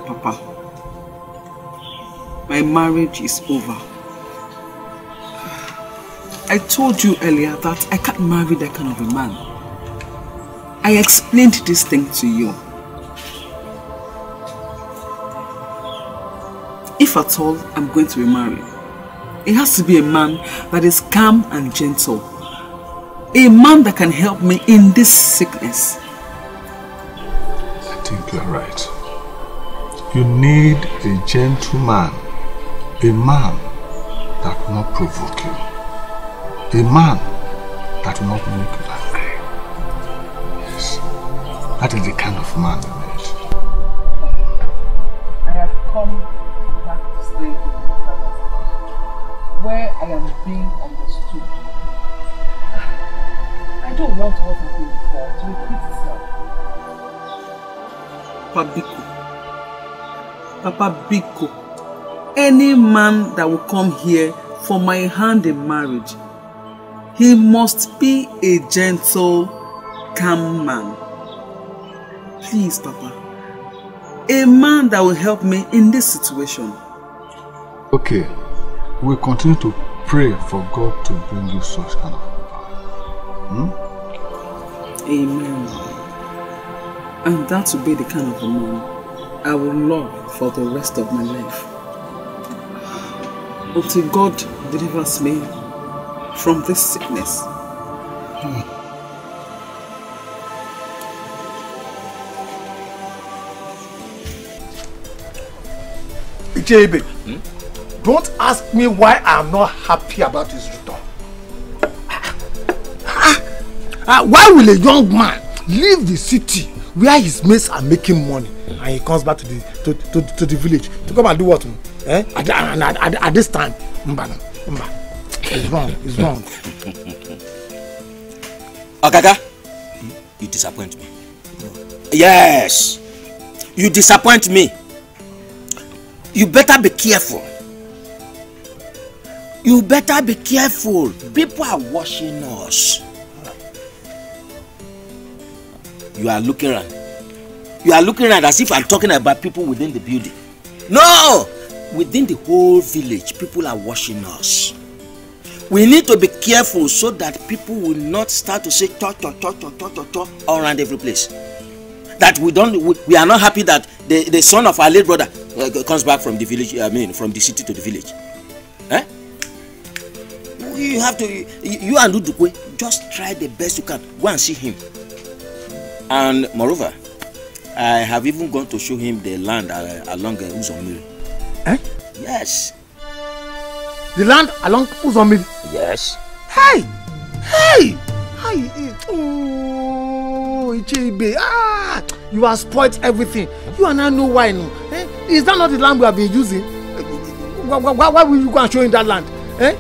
Papa, my marriage is over. I told you earlier that I can't marry that kind of a man. I explained this thing to you. If at all I'm going to be married, it has to be a man that is calm and gentle. A man that can help me in this sickness. I think you're right. You need a gentleman, a man that will not provoke you, a man that will not make you angry. Yes, that is the kind of man you need. I have come where I am being understood. Ah, I don't want what happened before to repeat itself. Papa Biko, Papa Biko, any man that will come here for my hand in marriage, he must be a gentle, calm man. Please, Papa. A man that will help me in this situation. Okay, we'll continue to pray for God to bring you such kind of Hmm? Amen. And that will be the kind of a man I will love for the rest of my life. Until God delivers me from this sickness. Ichebe, don't ask me why I'm not happy about his return. Ah, why will a young man leave the city where his mates are making money and he comes back to the to, to, to the village to come and do what? Eh? At, at, at, at this time, Mba, Mba, it's wrong, it's wrong. Ogaga, you disappoint me. Yes, you disappoint me. You better be careful. You better be careful. People are watching us. You are looking around. You are looking around as if I'm talking about people within the building. No! Within the whole village, people are watching us. We need to be careful so that people will not start to say cho cho cho cho cho cho cho all around every place. That we don't, we, we are not happy that the, the son of our late brother uh, comes back from the village, I mean, from the city to the village. Eh? You have to, you, you and Udukwe, just try the best you can. Go and see him. And moreover, I have even gone to show him the land uh, along uh, Uzomiri. Eh? Yes. The land along Uzomili. Yes. Hey! Hey! Hey! eh, Oh, Ichebe. Ah! You have spoilt everything. You and I know why no. Eh? Is that not the land we have been using? Eh, Why, why, why will you go and show him that land? Eh?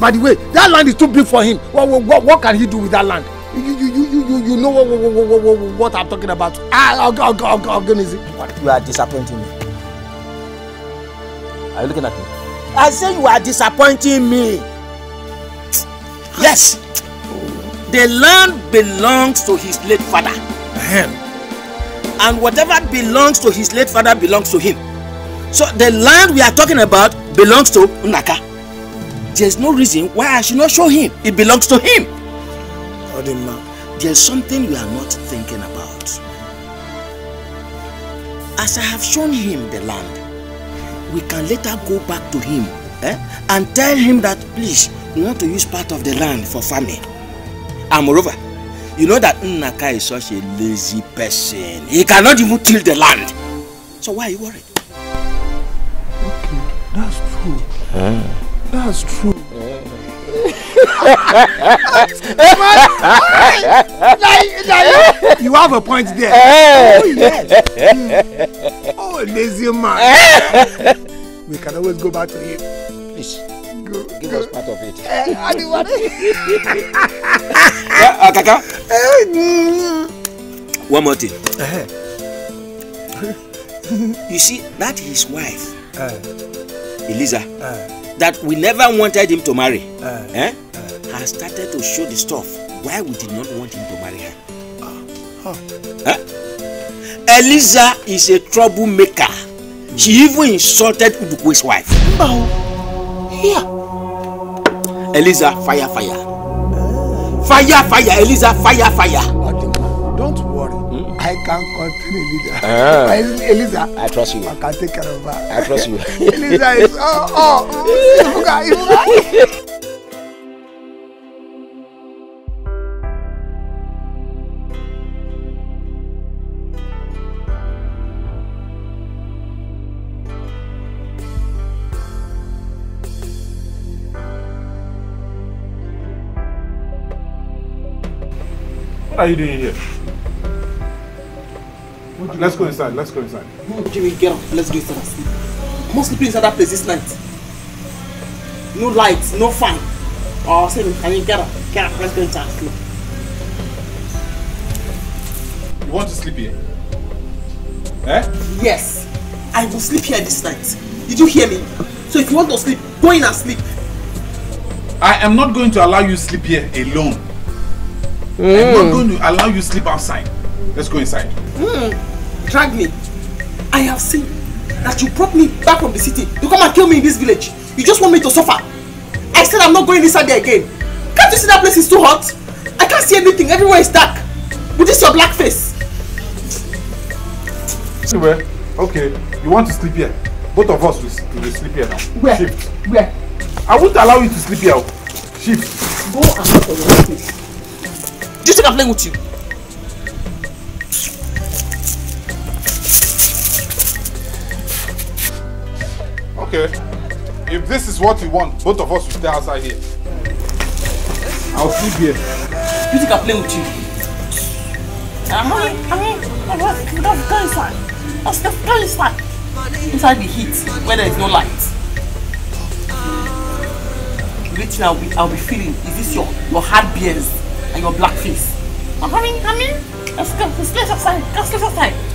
By the way, that land is too big for him. What, what, what can he do with that land? You, you, you, you, you, you know what, what, what, what, what, I'm talking about. Ah, org- organism. You are disappointing me. Are you looking at me? I say you are disappointing me. Yes. The land belongs to his late father. And whatever belongs to his late father belongs to him. So the land we are talking about belongs to Naka. There's no reason why I should not show him. It belongs to him. There's something you are not thinking about. As I have shown him the land, we can later go back to him eh, and tell him that please, we want to use part of the land for farming. And moreover, you know that Nnaka is such a lazy person. He cannot even till the land. So why are you worried? Okay, That's true. That's true. you have a point there. Oh, yes. Mm. Oh, lazy man. we can always go back to him. Please, go, give us part of it. Eh, want Uh, Kaka, one more thing. You see, that his wife, Eliza, that we never wanted him to marry, eh, has started to show the stuff why we did not want him to marry her. Eh? Eliza is a troublemaker. She even insulted Udukwe's wife. Here. Eliza, fire, fire. Fire, fire, Eliza, fire, fire. Don't worry. I I can continue, Eliza. Ah. Eliza. I trust you. I can take care of her. I trust you. Eliza is oh oh. Ifuga, Ifuga. What are you doing here? Let's go inside. Let's go inside. No, Jimmy, get up. Let's go inside and sleep. I'm not sleeping inside that place this night. No lights, no fan. Oh, say, can you get up? Get up. Let's go inside and sleep. You want to sleep here? Eh? Yes, I will sleep here this night. Did you hear me? So if you want to sleep, go in and sleep. I am not going to allow you sleep here alone. I'm not going to allow you sleep outside. Let's go inside. Hmm. Drag me. I have seen that you brought me back from the city to come and kill me in this village. You just want me to suffer. I said I'm not going inside there again. Can't you see that place is too hot? I can't see anything. Everywhere is dark. With this your black face. Anyway, okay. You want to sleep here? Both of us will, will sleep here now. Where? Shift. Where? I won't allow you to sleep here. Shift. Go and look for your place. Do you think I'm playing with you? Okay. If this is what you want, both of us will stay outside here. I'll sleep here. You think I'm playing with you? I'm not, I'm not, let's go inside. Go inside. Inside the heat, where there is no light. Which I'll be, I'll be feeling, is this your, your hard beers and your black face? I'm coming, coming. Let's go, let's go outside. Let's go outside.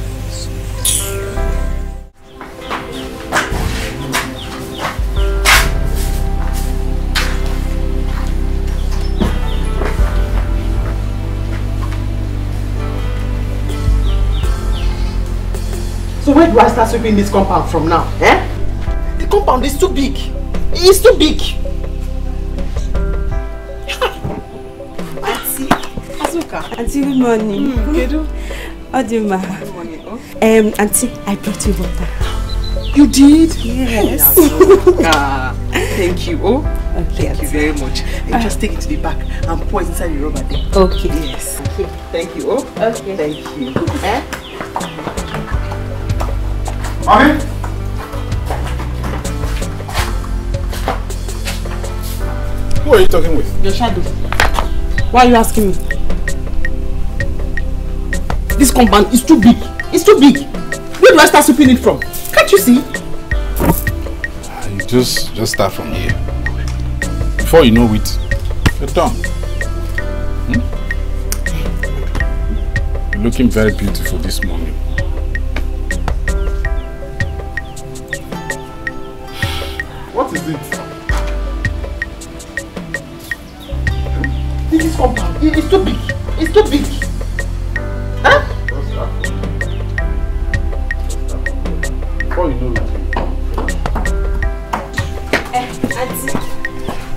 So where do I start sweeping this compound from now? Eh? The compound is too big. It's too big. Auntie, Azuka. Auntie, good morning. Kedu? Odima. Good morning. Um, Auntie, I brought you water. You did? Yes. Ah, thank you. Oh, Okay, thank you very much. You just take it to the back and pour it inside the rubber there. Okay. Yes. Okay. Thank you. Oh, okay. Thank you. Eh? Mommy? Who are you talking with? Your shadow. Why are you asking me? This compound is too big. It's too big. Where do I start sweeping it from? Can't you see? You just just start from here. Before you know it, you're done. Hmm? You're looking very beautiful this morning. What is it? This is compound. It- It's too big. It's too big. Huh? Before you know it. Auntie,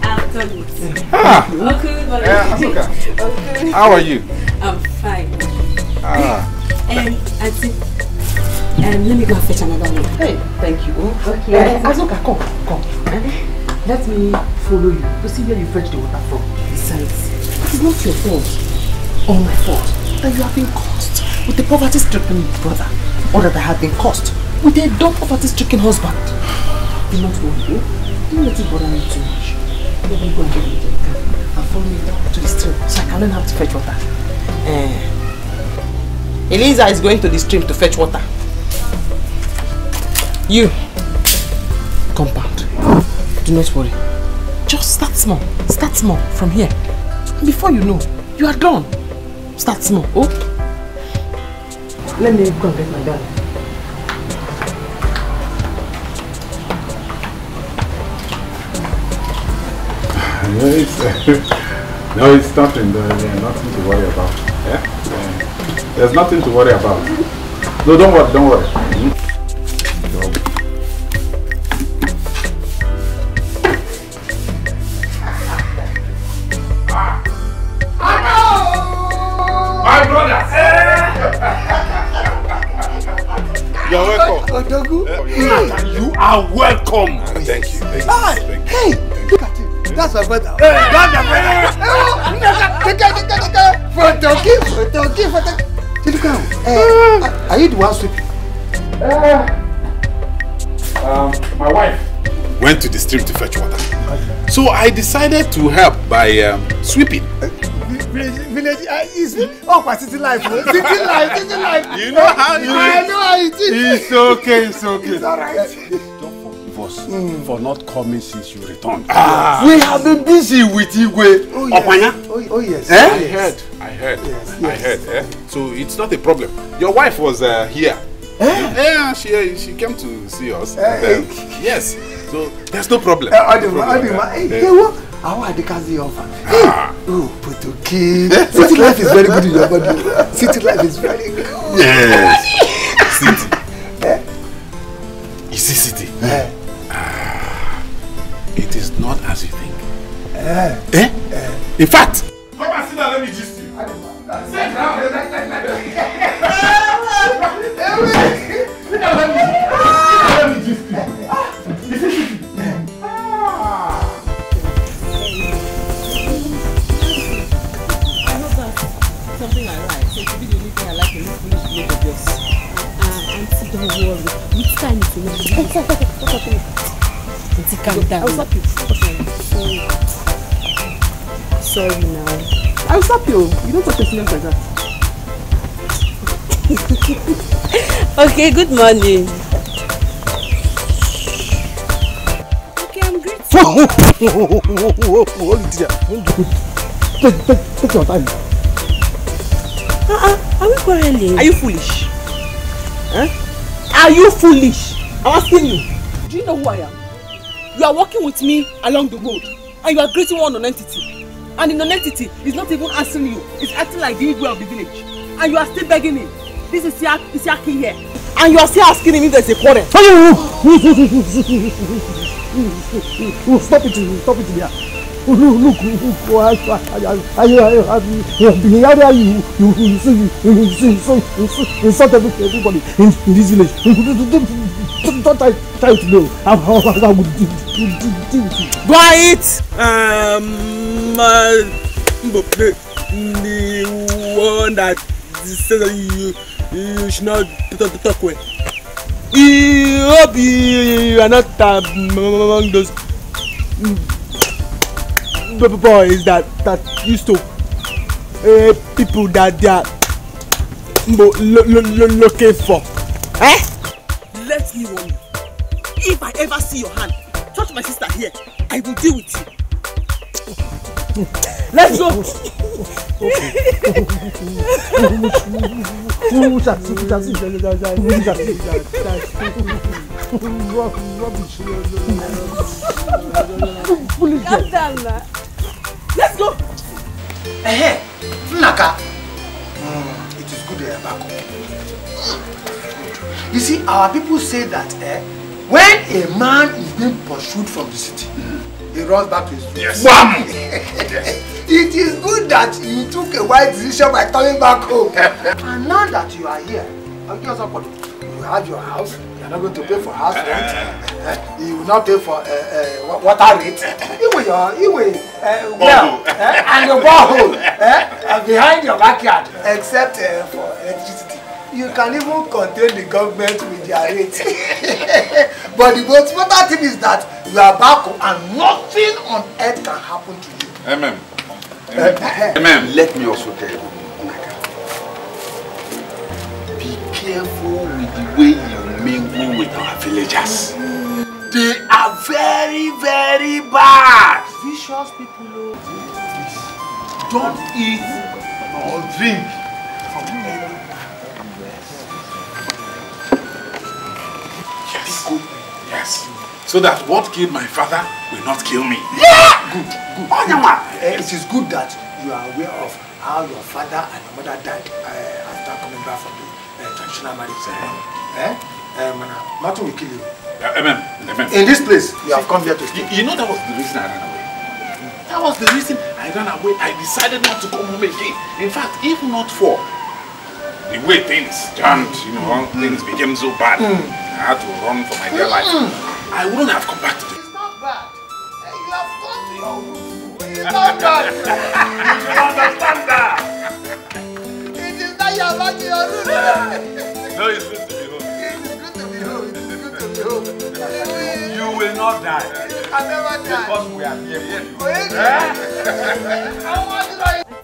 I've done it. Ah! Okay. Yeah, Asuka. Okay. How are you? I'm fine. Ah. Um, Auntie, um, let me go and fetch another one. Hey, thank you. Okay. Eh, Azuka, come, come. Let me follow you to see where you fetch the water from. Besides, it is not your fault or my fault that you have been cursed with a poverty-stricken brother or that I have been cursed with a dumb poverty-stricken husband. Do not worry? Don't let it bother me too much. Let me go and get little and follow me down to the stream so I can learn how to fetch water. Eh. Eliza is going to the stream to fetch water. You, do not worry. Just start small. Start small from here. Before you know, you are done. Start small. Oh. Let me go and get my dad. No, it's, no, it's nothing. Uh, there- There's nothing to worry about. Yeah. There's nothing to worry about. No, don't worry. Don't worry. The one sweeping? Um, my wife went to the stream to fetch water. So I decided to help by um, sweeping. Village, village, uh, is oh, my city life, city life, city life. You know how it I is. know how it is. It's okay, it's okay. It's alright. Forgive us for not coming since you returned. We have been busy with Igwe. Oh, Okwanya? Oh, oh yes. Eh? I yes. heard, I heard, I heard. Eh? So it's not a problem. Your wife was uh, here. Yeah, she she came to see us. and, um, yes, so there's no problem. Eh, No Adima, problem, Adima, eh? hey, Eh, hey, what? How are the Kazi offer? Hey, oh, Potoki. City life is very good in your body. City life is very good. Yes. City. You see, city. Eh. Ah, it is not as you think. Eh. Eh? In fact, Okay, good morning. Okay, I'm there. Take, take, take your time. Uh-uh. Are we quarreling? Are you foolish? Huh? Are you foolish? I'm asking you. Do you know who I am? You are walking with me along the road and you are greeting one non-entity. And the non-entity is not even answering you. It's acting like the Igwe of the village. And you are still begging him. This is Sia- Isiaki here. And you are still asking him if there's a quarrel. Stop it, stop it there. Look, look, look, I, I, I, I, I, area you, you, you, see, you, you, see, you, see, you, see, insult every, everybody in, in this village. Don't, don't try, try to know how, how, how I would deal, deal, deal, deal with you. Quiet! Um, uh, the, one that says you, not talk, with. I hope you are not among those b- boys that, that used to uh, people that they are mo- lo, lo, lo, looking for. Eh? Let me warn you. If I ever see your hand touch my sister here, I will deal with you let's go. let's go. Ehe, Nnaka. Mm, it is good they are back. You see, our people say that eh, when a man is being pursued from the city he runs back to his roots. Yes. Wham! it is good that you took a wise decision by coming back home. and now that you are here, I'll give you have your house. You are not going to pay for house rent. You will not pay for uh, uh, wa- water rate. Even your, even uh, well, eh, and your borehole eh, uh, behind your backyard, except uh, for electricity. You can even contain the government with your rate. But the most important thing is that you are back home and nothing on earth can happen to you. Amen. Eh, Amen. Let me also tell you, be careful with the way you mingle with our villagers. They are very, very bad. Vicious people, oh. Don't eat or drink from any Yes. Yes. So that what killed my father will not kill me. Yeah! Good, good. Onyama, eh, it is good that you are aware of how your father and your mother died uh, after coming back from the uh, traditional marriage ceremony. Eh? Um, nothing will kill you. Uh, amen. Amen. In this place, you have come here to You, you know that was the reason I ran away. That was the reason I ran away. I decided not to come home again. In fact, if not for the way things turned, you know, things became so bad. I had to run for my dear life. I wouldn't have come back to this. It's not bad. Hey, you have come to your room. It's not bad. you understand that. It is not your back to your room. No, it's good to be home. It is good to be home. It is good to be home. You will not die. You can never die. Because we are here for you. Wait. Eh? I want to know.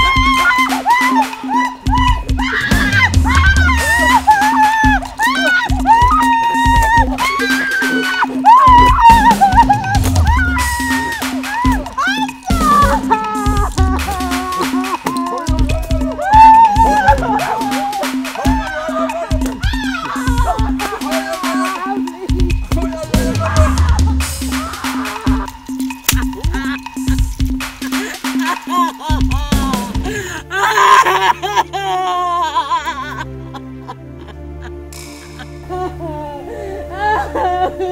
So,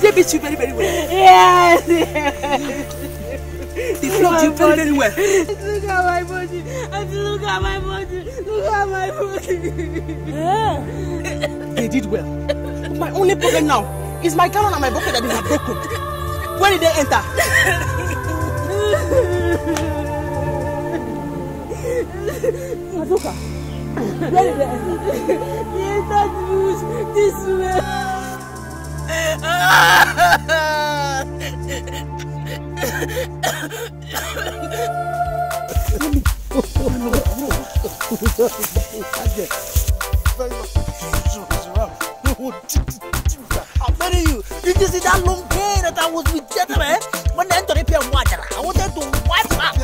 they beat you very, very well. Yes, yes. They flogged you very, very well. Look at my body. Auntie, look at my body. Look at my body. They did well. My only problem now is my gallon and my bucket that they have broken. Where did they enter? Mazoka. Where did they enter? They entered the bush this way. Telling you, did you see that long hair that I was with gentlemen? When I entered the water, I wanted to wipe body,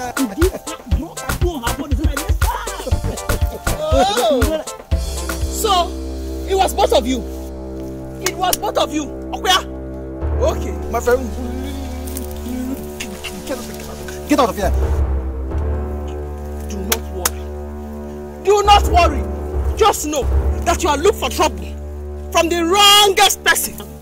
so Oh. It was both of you. It was both of you. Okuya. Okay. My friend, get out of here. Do not worry. Do not worry. Just know that you are looking for trouble from the wrongest person.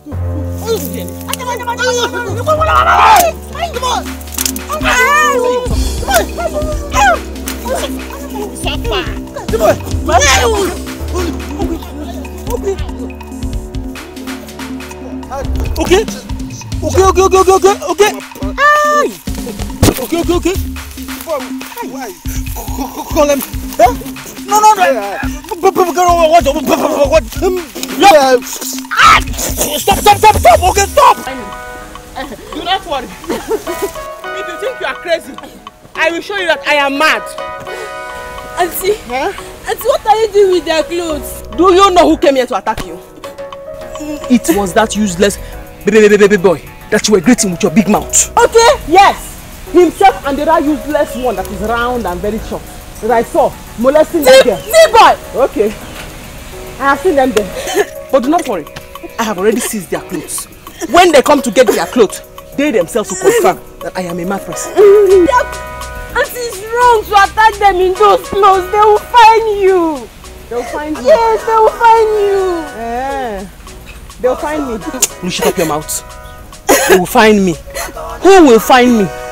Okay. Call him. Huh? No, no, no. What? What? What? What? Yeah. Ah! Stop, stop, stop, stop. Okay, stop. Do not worry. if you think you are crazy, I will show you that I am mad. Auntie, Auntie, what are you doing with their clothes? Do you know who came here to attack you? It was that useless baby, baby, baby boy that you were greeting with your big mouth. Okay. Yes, himself and the other useless one that is round and very short that I saw molesting that girl. boy. Okay, I have seen them there. but do not worry, I have already seized their clothes. When they come to get their clothes, they themselves will confirm that I am a mad person. Auntie, it's wrong to attack them in those clothes. They will find you. They will find you. Yes, they will find you. Eh, they'll find me. You shut up your mouth. They will find me. Who will find me?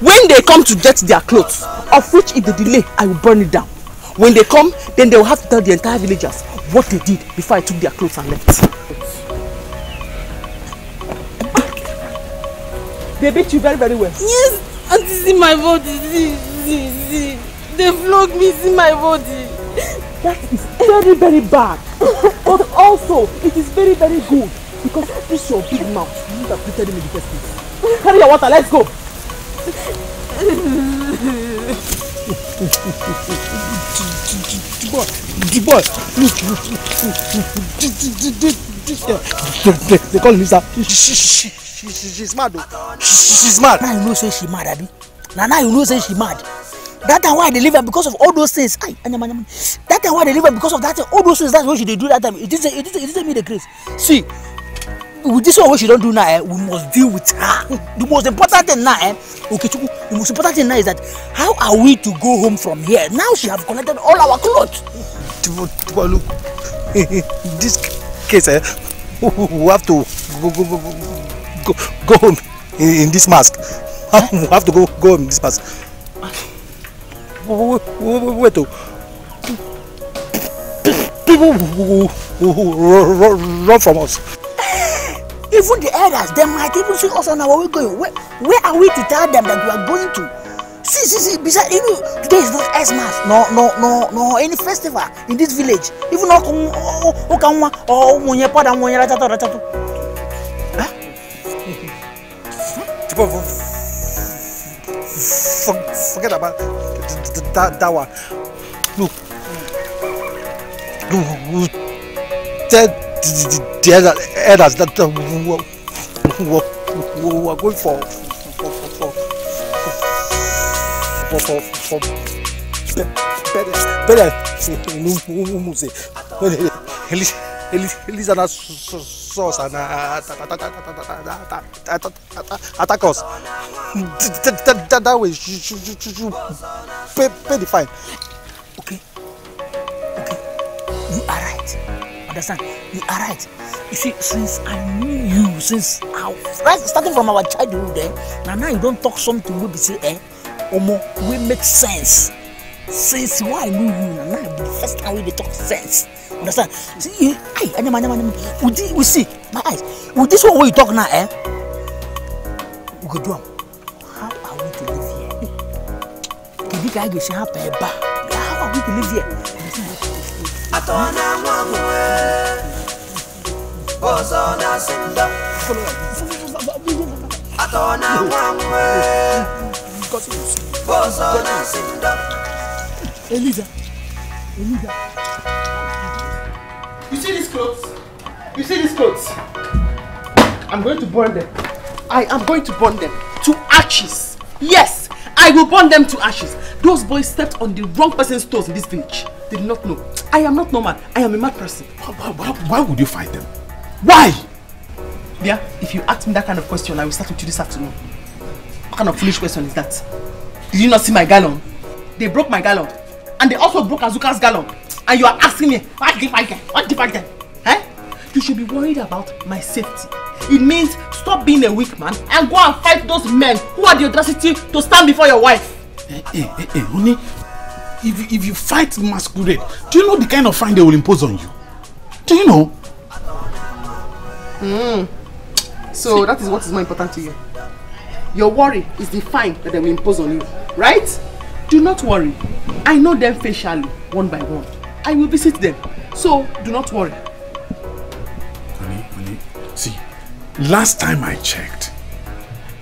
When they come to get their clothes, of which if they delay, I will burn it down. When they come, then they will have to tell the entire villagers what they did before I took their clothes and left. They beat you very, very well. Yes, Auntie, see my body. See, see, see. They flog me, see my body. That is very, very bad. but also, it is very, very good. Because this your big mouth. You have treated in the place. Carry your water, let's go. Boy, look, they, call Lisa. She, she, she, she, she, she's mad. She, she, she's mad. Now you know say she mad, Abi. Now now you know say she mad. That time why I deliver because of all those things. Aye, anyama, anyama. That time why I deliver because of that all those things. That's what she dey do that time. It is it is it is me the grace. See, with this one wey she don do now eh, we must deal with her the most important thing now eh, okechukwu the most important thing now is that how are we to go home from here now she have collected all our clothes. Tibalu, this case, eh, we have to go, go, go, go, go home in, in this mask. We have to go, go home in this mask. Wait, wait, oh. People run from us. Even the elders dem might even see us on our way going where, where are we to tell them that we are going to see see see besides you know today is not xmas no no no no any festival in this village even ọkụ ụka nwa ọ ụmụnye pada nwụnye rachatọ rachatọ People, for, forget about that, that one. Look, look, we tell the, elders that uh, we, we, we, we are going for for for for better Muse. Elisa na sauce and attack us. That way, you pay the fine. okay okay you are right understand you are right. You see since i knew you since our right starting from our childhood eh na now you don talk something wey be say eh omo wey make sense. Since wey i know you now be the first time wey dey talk sense. Understand? See you ay anyama anyama anyama with this we see my eyes. With this one wey you talk now eh we go do am. How are we to live here? Kedu ka a ga-esi hapụ ebe a how are we to live here? Atona mwamwe Bozo na sinda Atona mwamwe Bozo na sinda Eliza, Eliza. You see these clothes? You see these clothes? I'm going to burn them. I am going to burn them to ashes. Yes, I will burn them to ashes. Those boys stepped on the wrong person's toes in this village. They did not know. I am not normal. I am a mad person. Why, why, why would you fight them? Why? Yeah, if you ask me that kind of question, I will start with you this afternoon. What kind of foolish question is that? Did you not see my gallon? They broke my gallon. And they also broke Azuka's gallon. And you are asking me, what did I get? What did I get? Eh? You should be worried about my safety. It means stop being a weak man and go and fight those men who had the audacity to stand before your wife. Hey, hey, hey, hey, honey, if, if you fight masquerade, do you know the kind of fine they will impose on you? Do you know? Mm. So that is what is more important to you. Your worry is the fine that they will impose on you, right? Do not worry. I know them facially, one by one. I will visit them. So do not worry. Honey, honey, see, last time I checked,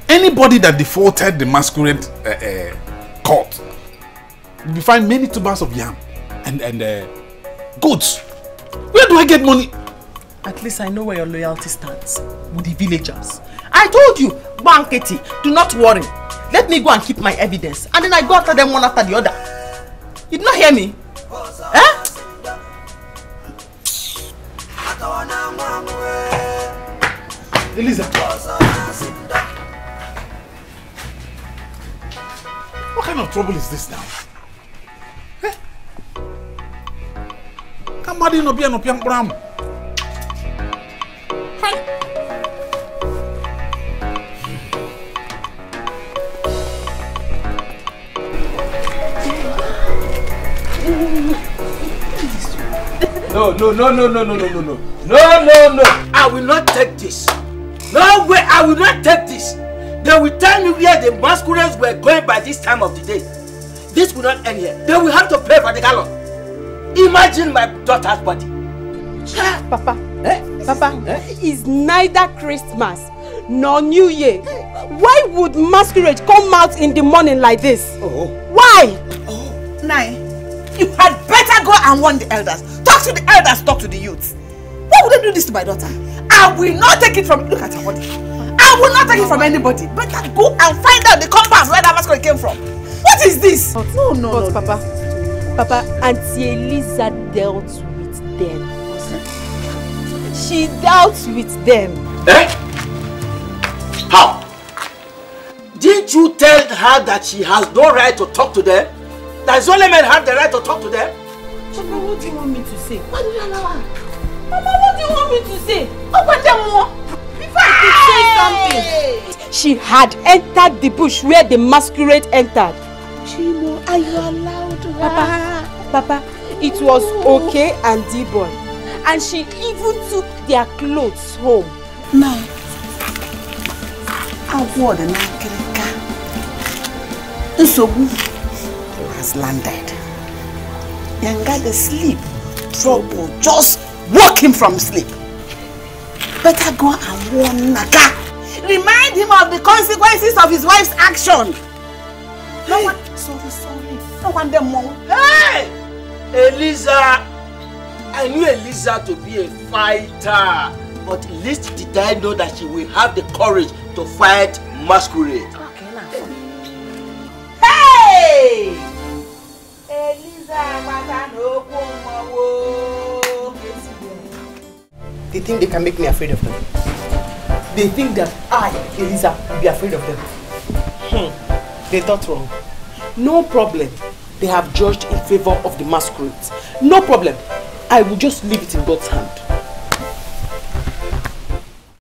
anybody that defaulted the masquerade uh, uh, court will find many tubers of yam and, and uh, goats. Where do I get money? At least I know where your loyalty stands with the villagers. I told you, Banketi, do not worry. Let me go and keep my evidence. And then I go after them one after the other. You did not hear me? Eh? Eliza. What kind of trouble is this now? Eh? Kamadi no bia no piang bram. No, no, no, no, no, no, no, no, no. No, no, no. I will not take this. No way, I will not take this. They will tell me where the masquerades were going by this time of the day. This will not end here. They will have to pay for the gallon. Imagine my daughter's body. Papa, Papa, it's neither Christmas nor New Year. Why would masquerade come out in the morning like this? Oh. Why? Nai, you had better go and warn the elders. Talk to the elders, talk to the youths. Why would they do this to my daughter? I will not take it from. Look at her body. I will not take it from anybody. Better go and find out the compound where that masquerade came from. What is this? No, no, but Papa, Papa, Auntie Eliza dealt with them. She dealt with them. Eh? How? Didn't you tell her that she has no right to talk to them? That only men have the right to talk to them? Papa, what do you want me to say? What do you allow her? Mama, what do you want me to say? Open them more. Before I could say something. She had entered the bush where the masquerade entered. Chimo, are you allowed her? Papa, Papa, it was okay and D-boy. And she even took their clothes home. No. Agwọ dị n'akịrịka. Nsogbu has landed. Yanga dey sleep. Trouble just woke him from sleep. Better go and warn Naga. Remind him of the consequences of his wife's action. No one, sorry, sorry. No one them more. Hey! Eliza! I knew Eliza to be a fighter. But least did I know that she will have the courage to fight masquerade. Hey! Eliza agbata n'okwu mmọnwụ. They think they can make me afraid of them. They think that I, Eliza, will be afraid of them. Hmm. They thought wrong. No problem. They have judged in favor of the masquerades. No problem. I will just leave it in God's hand.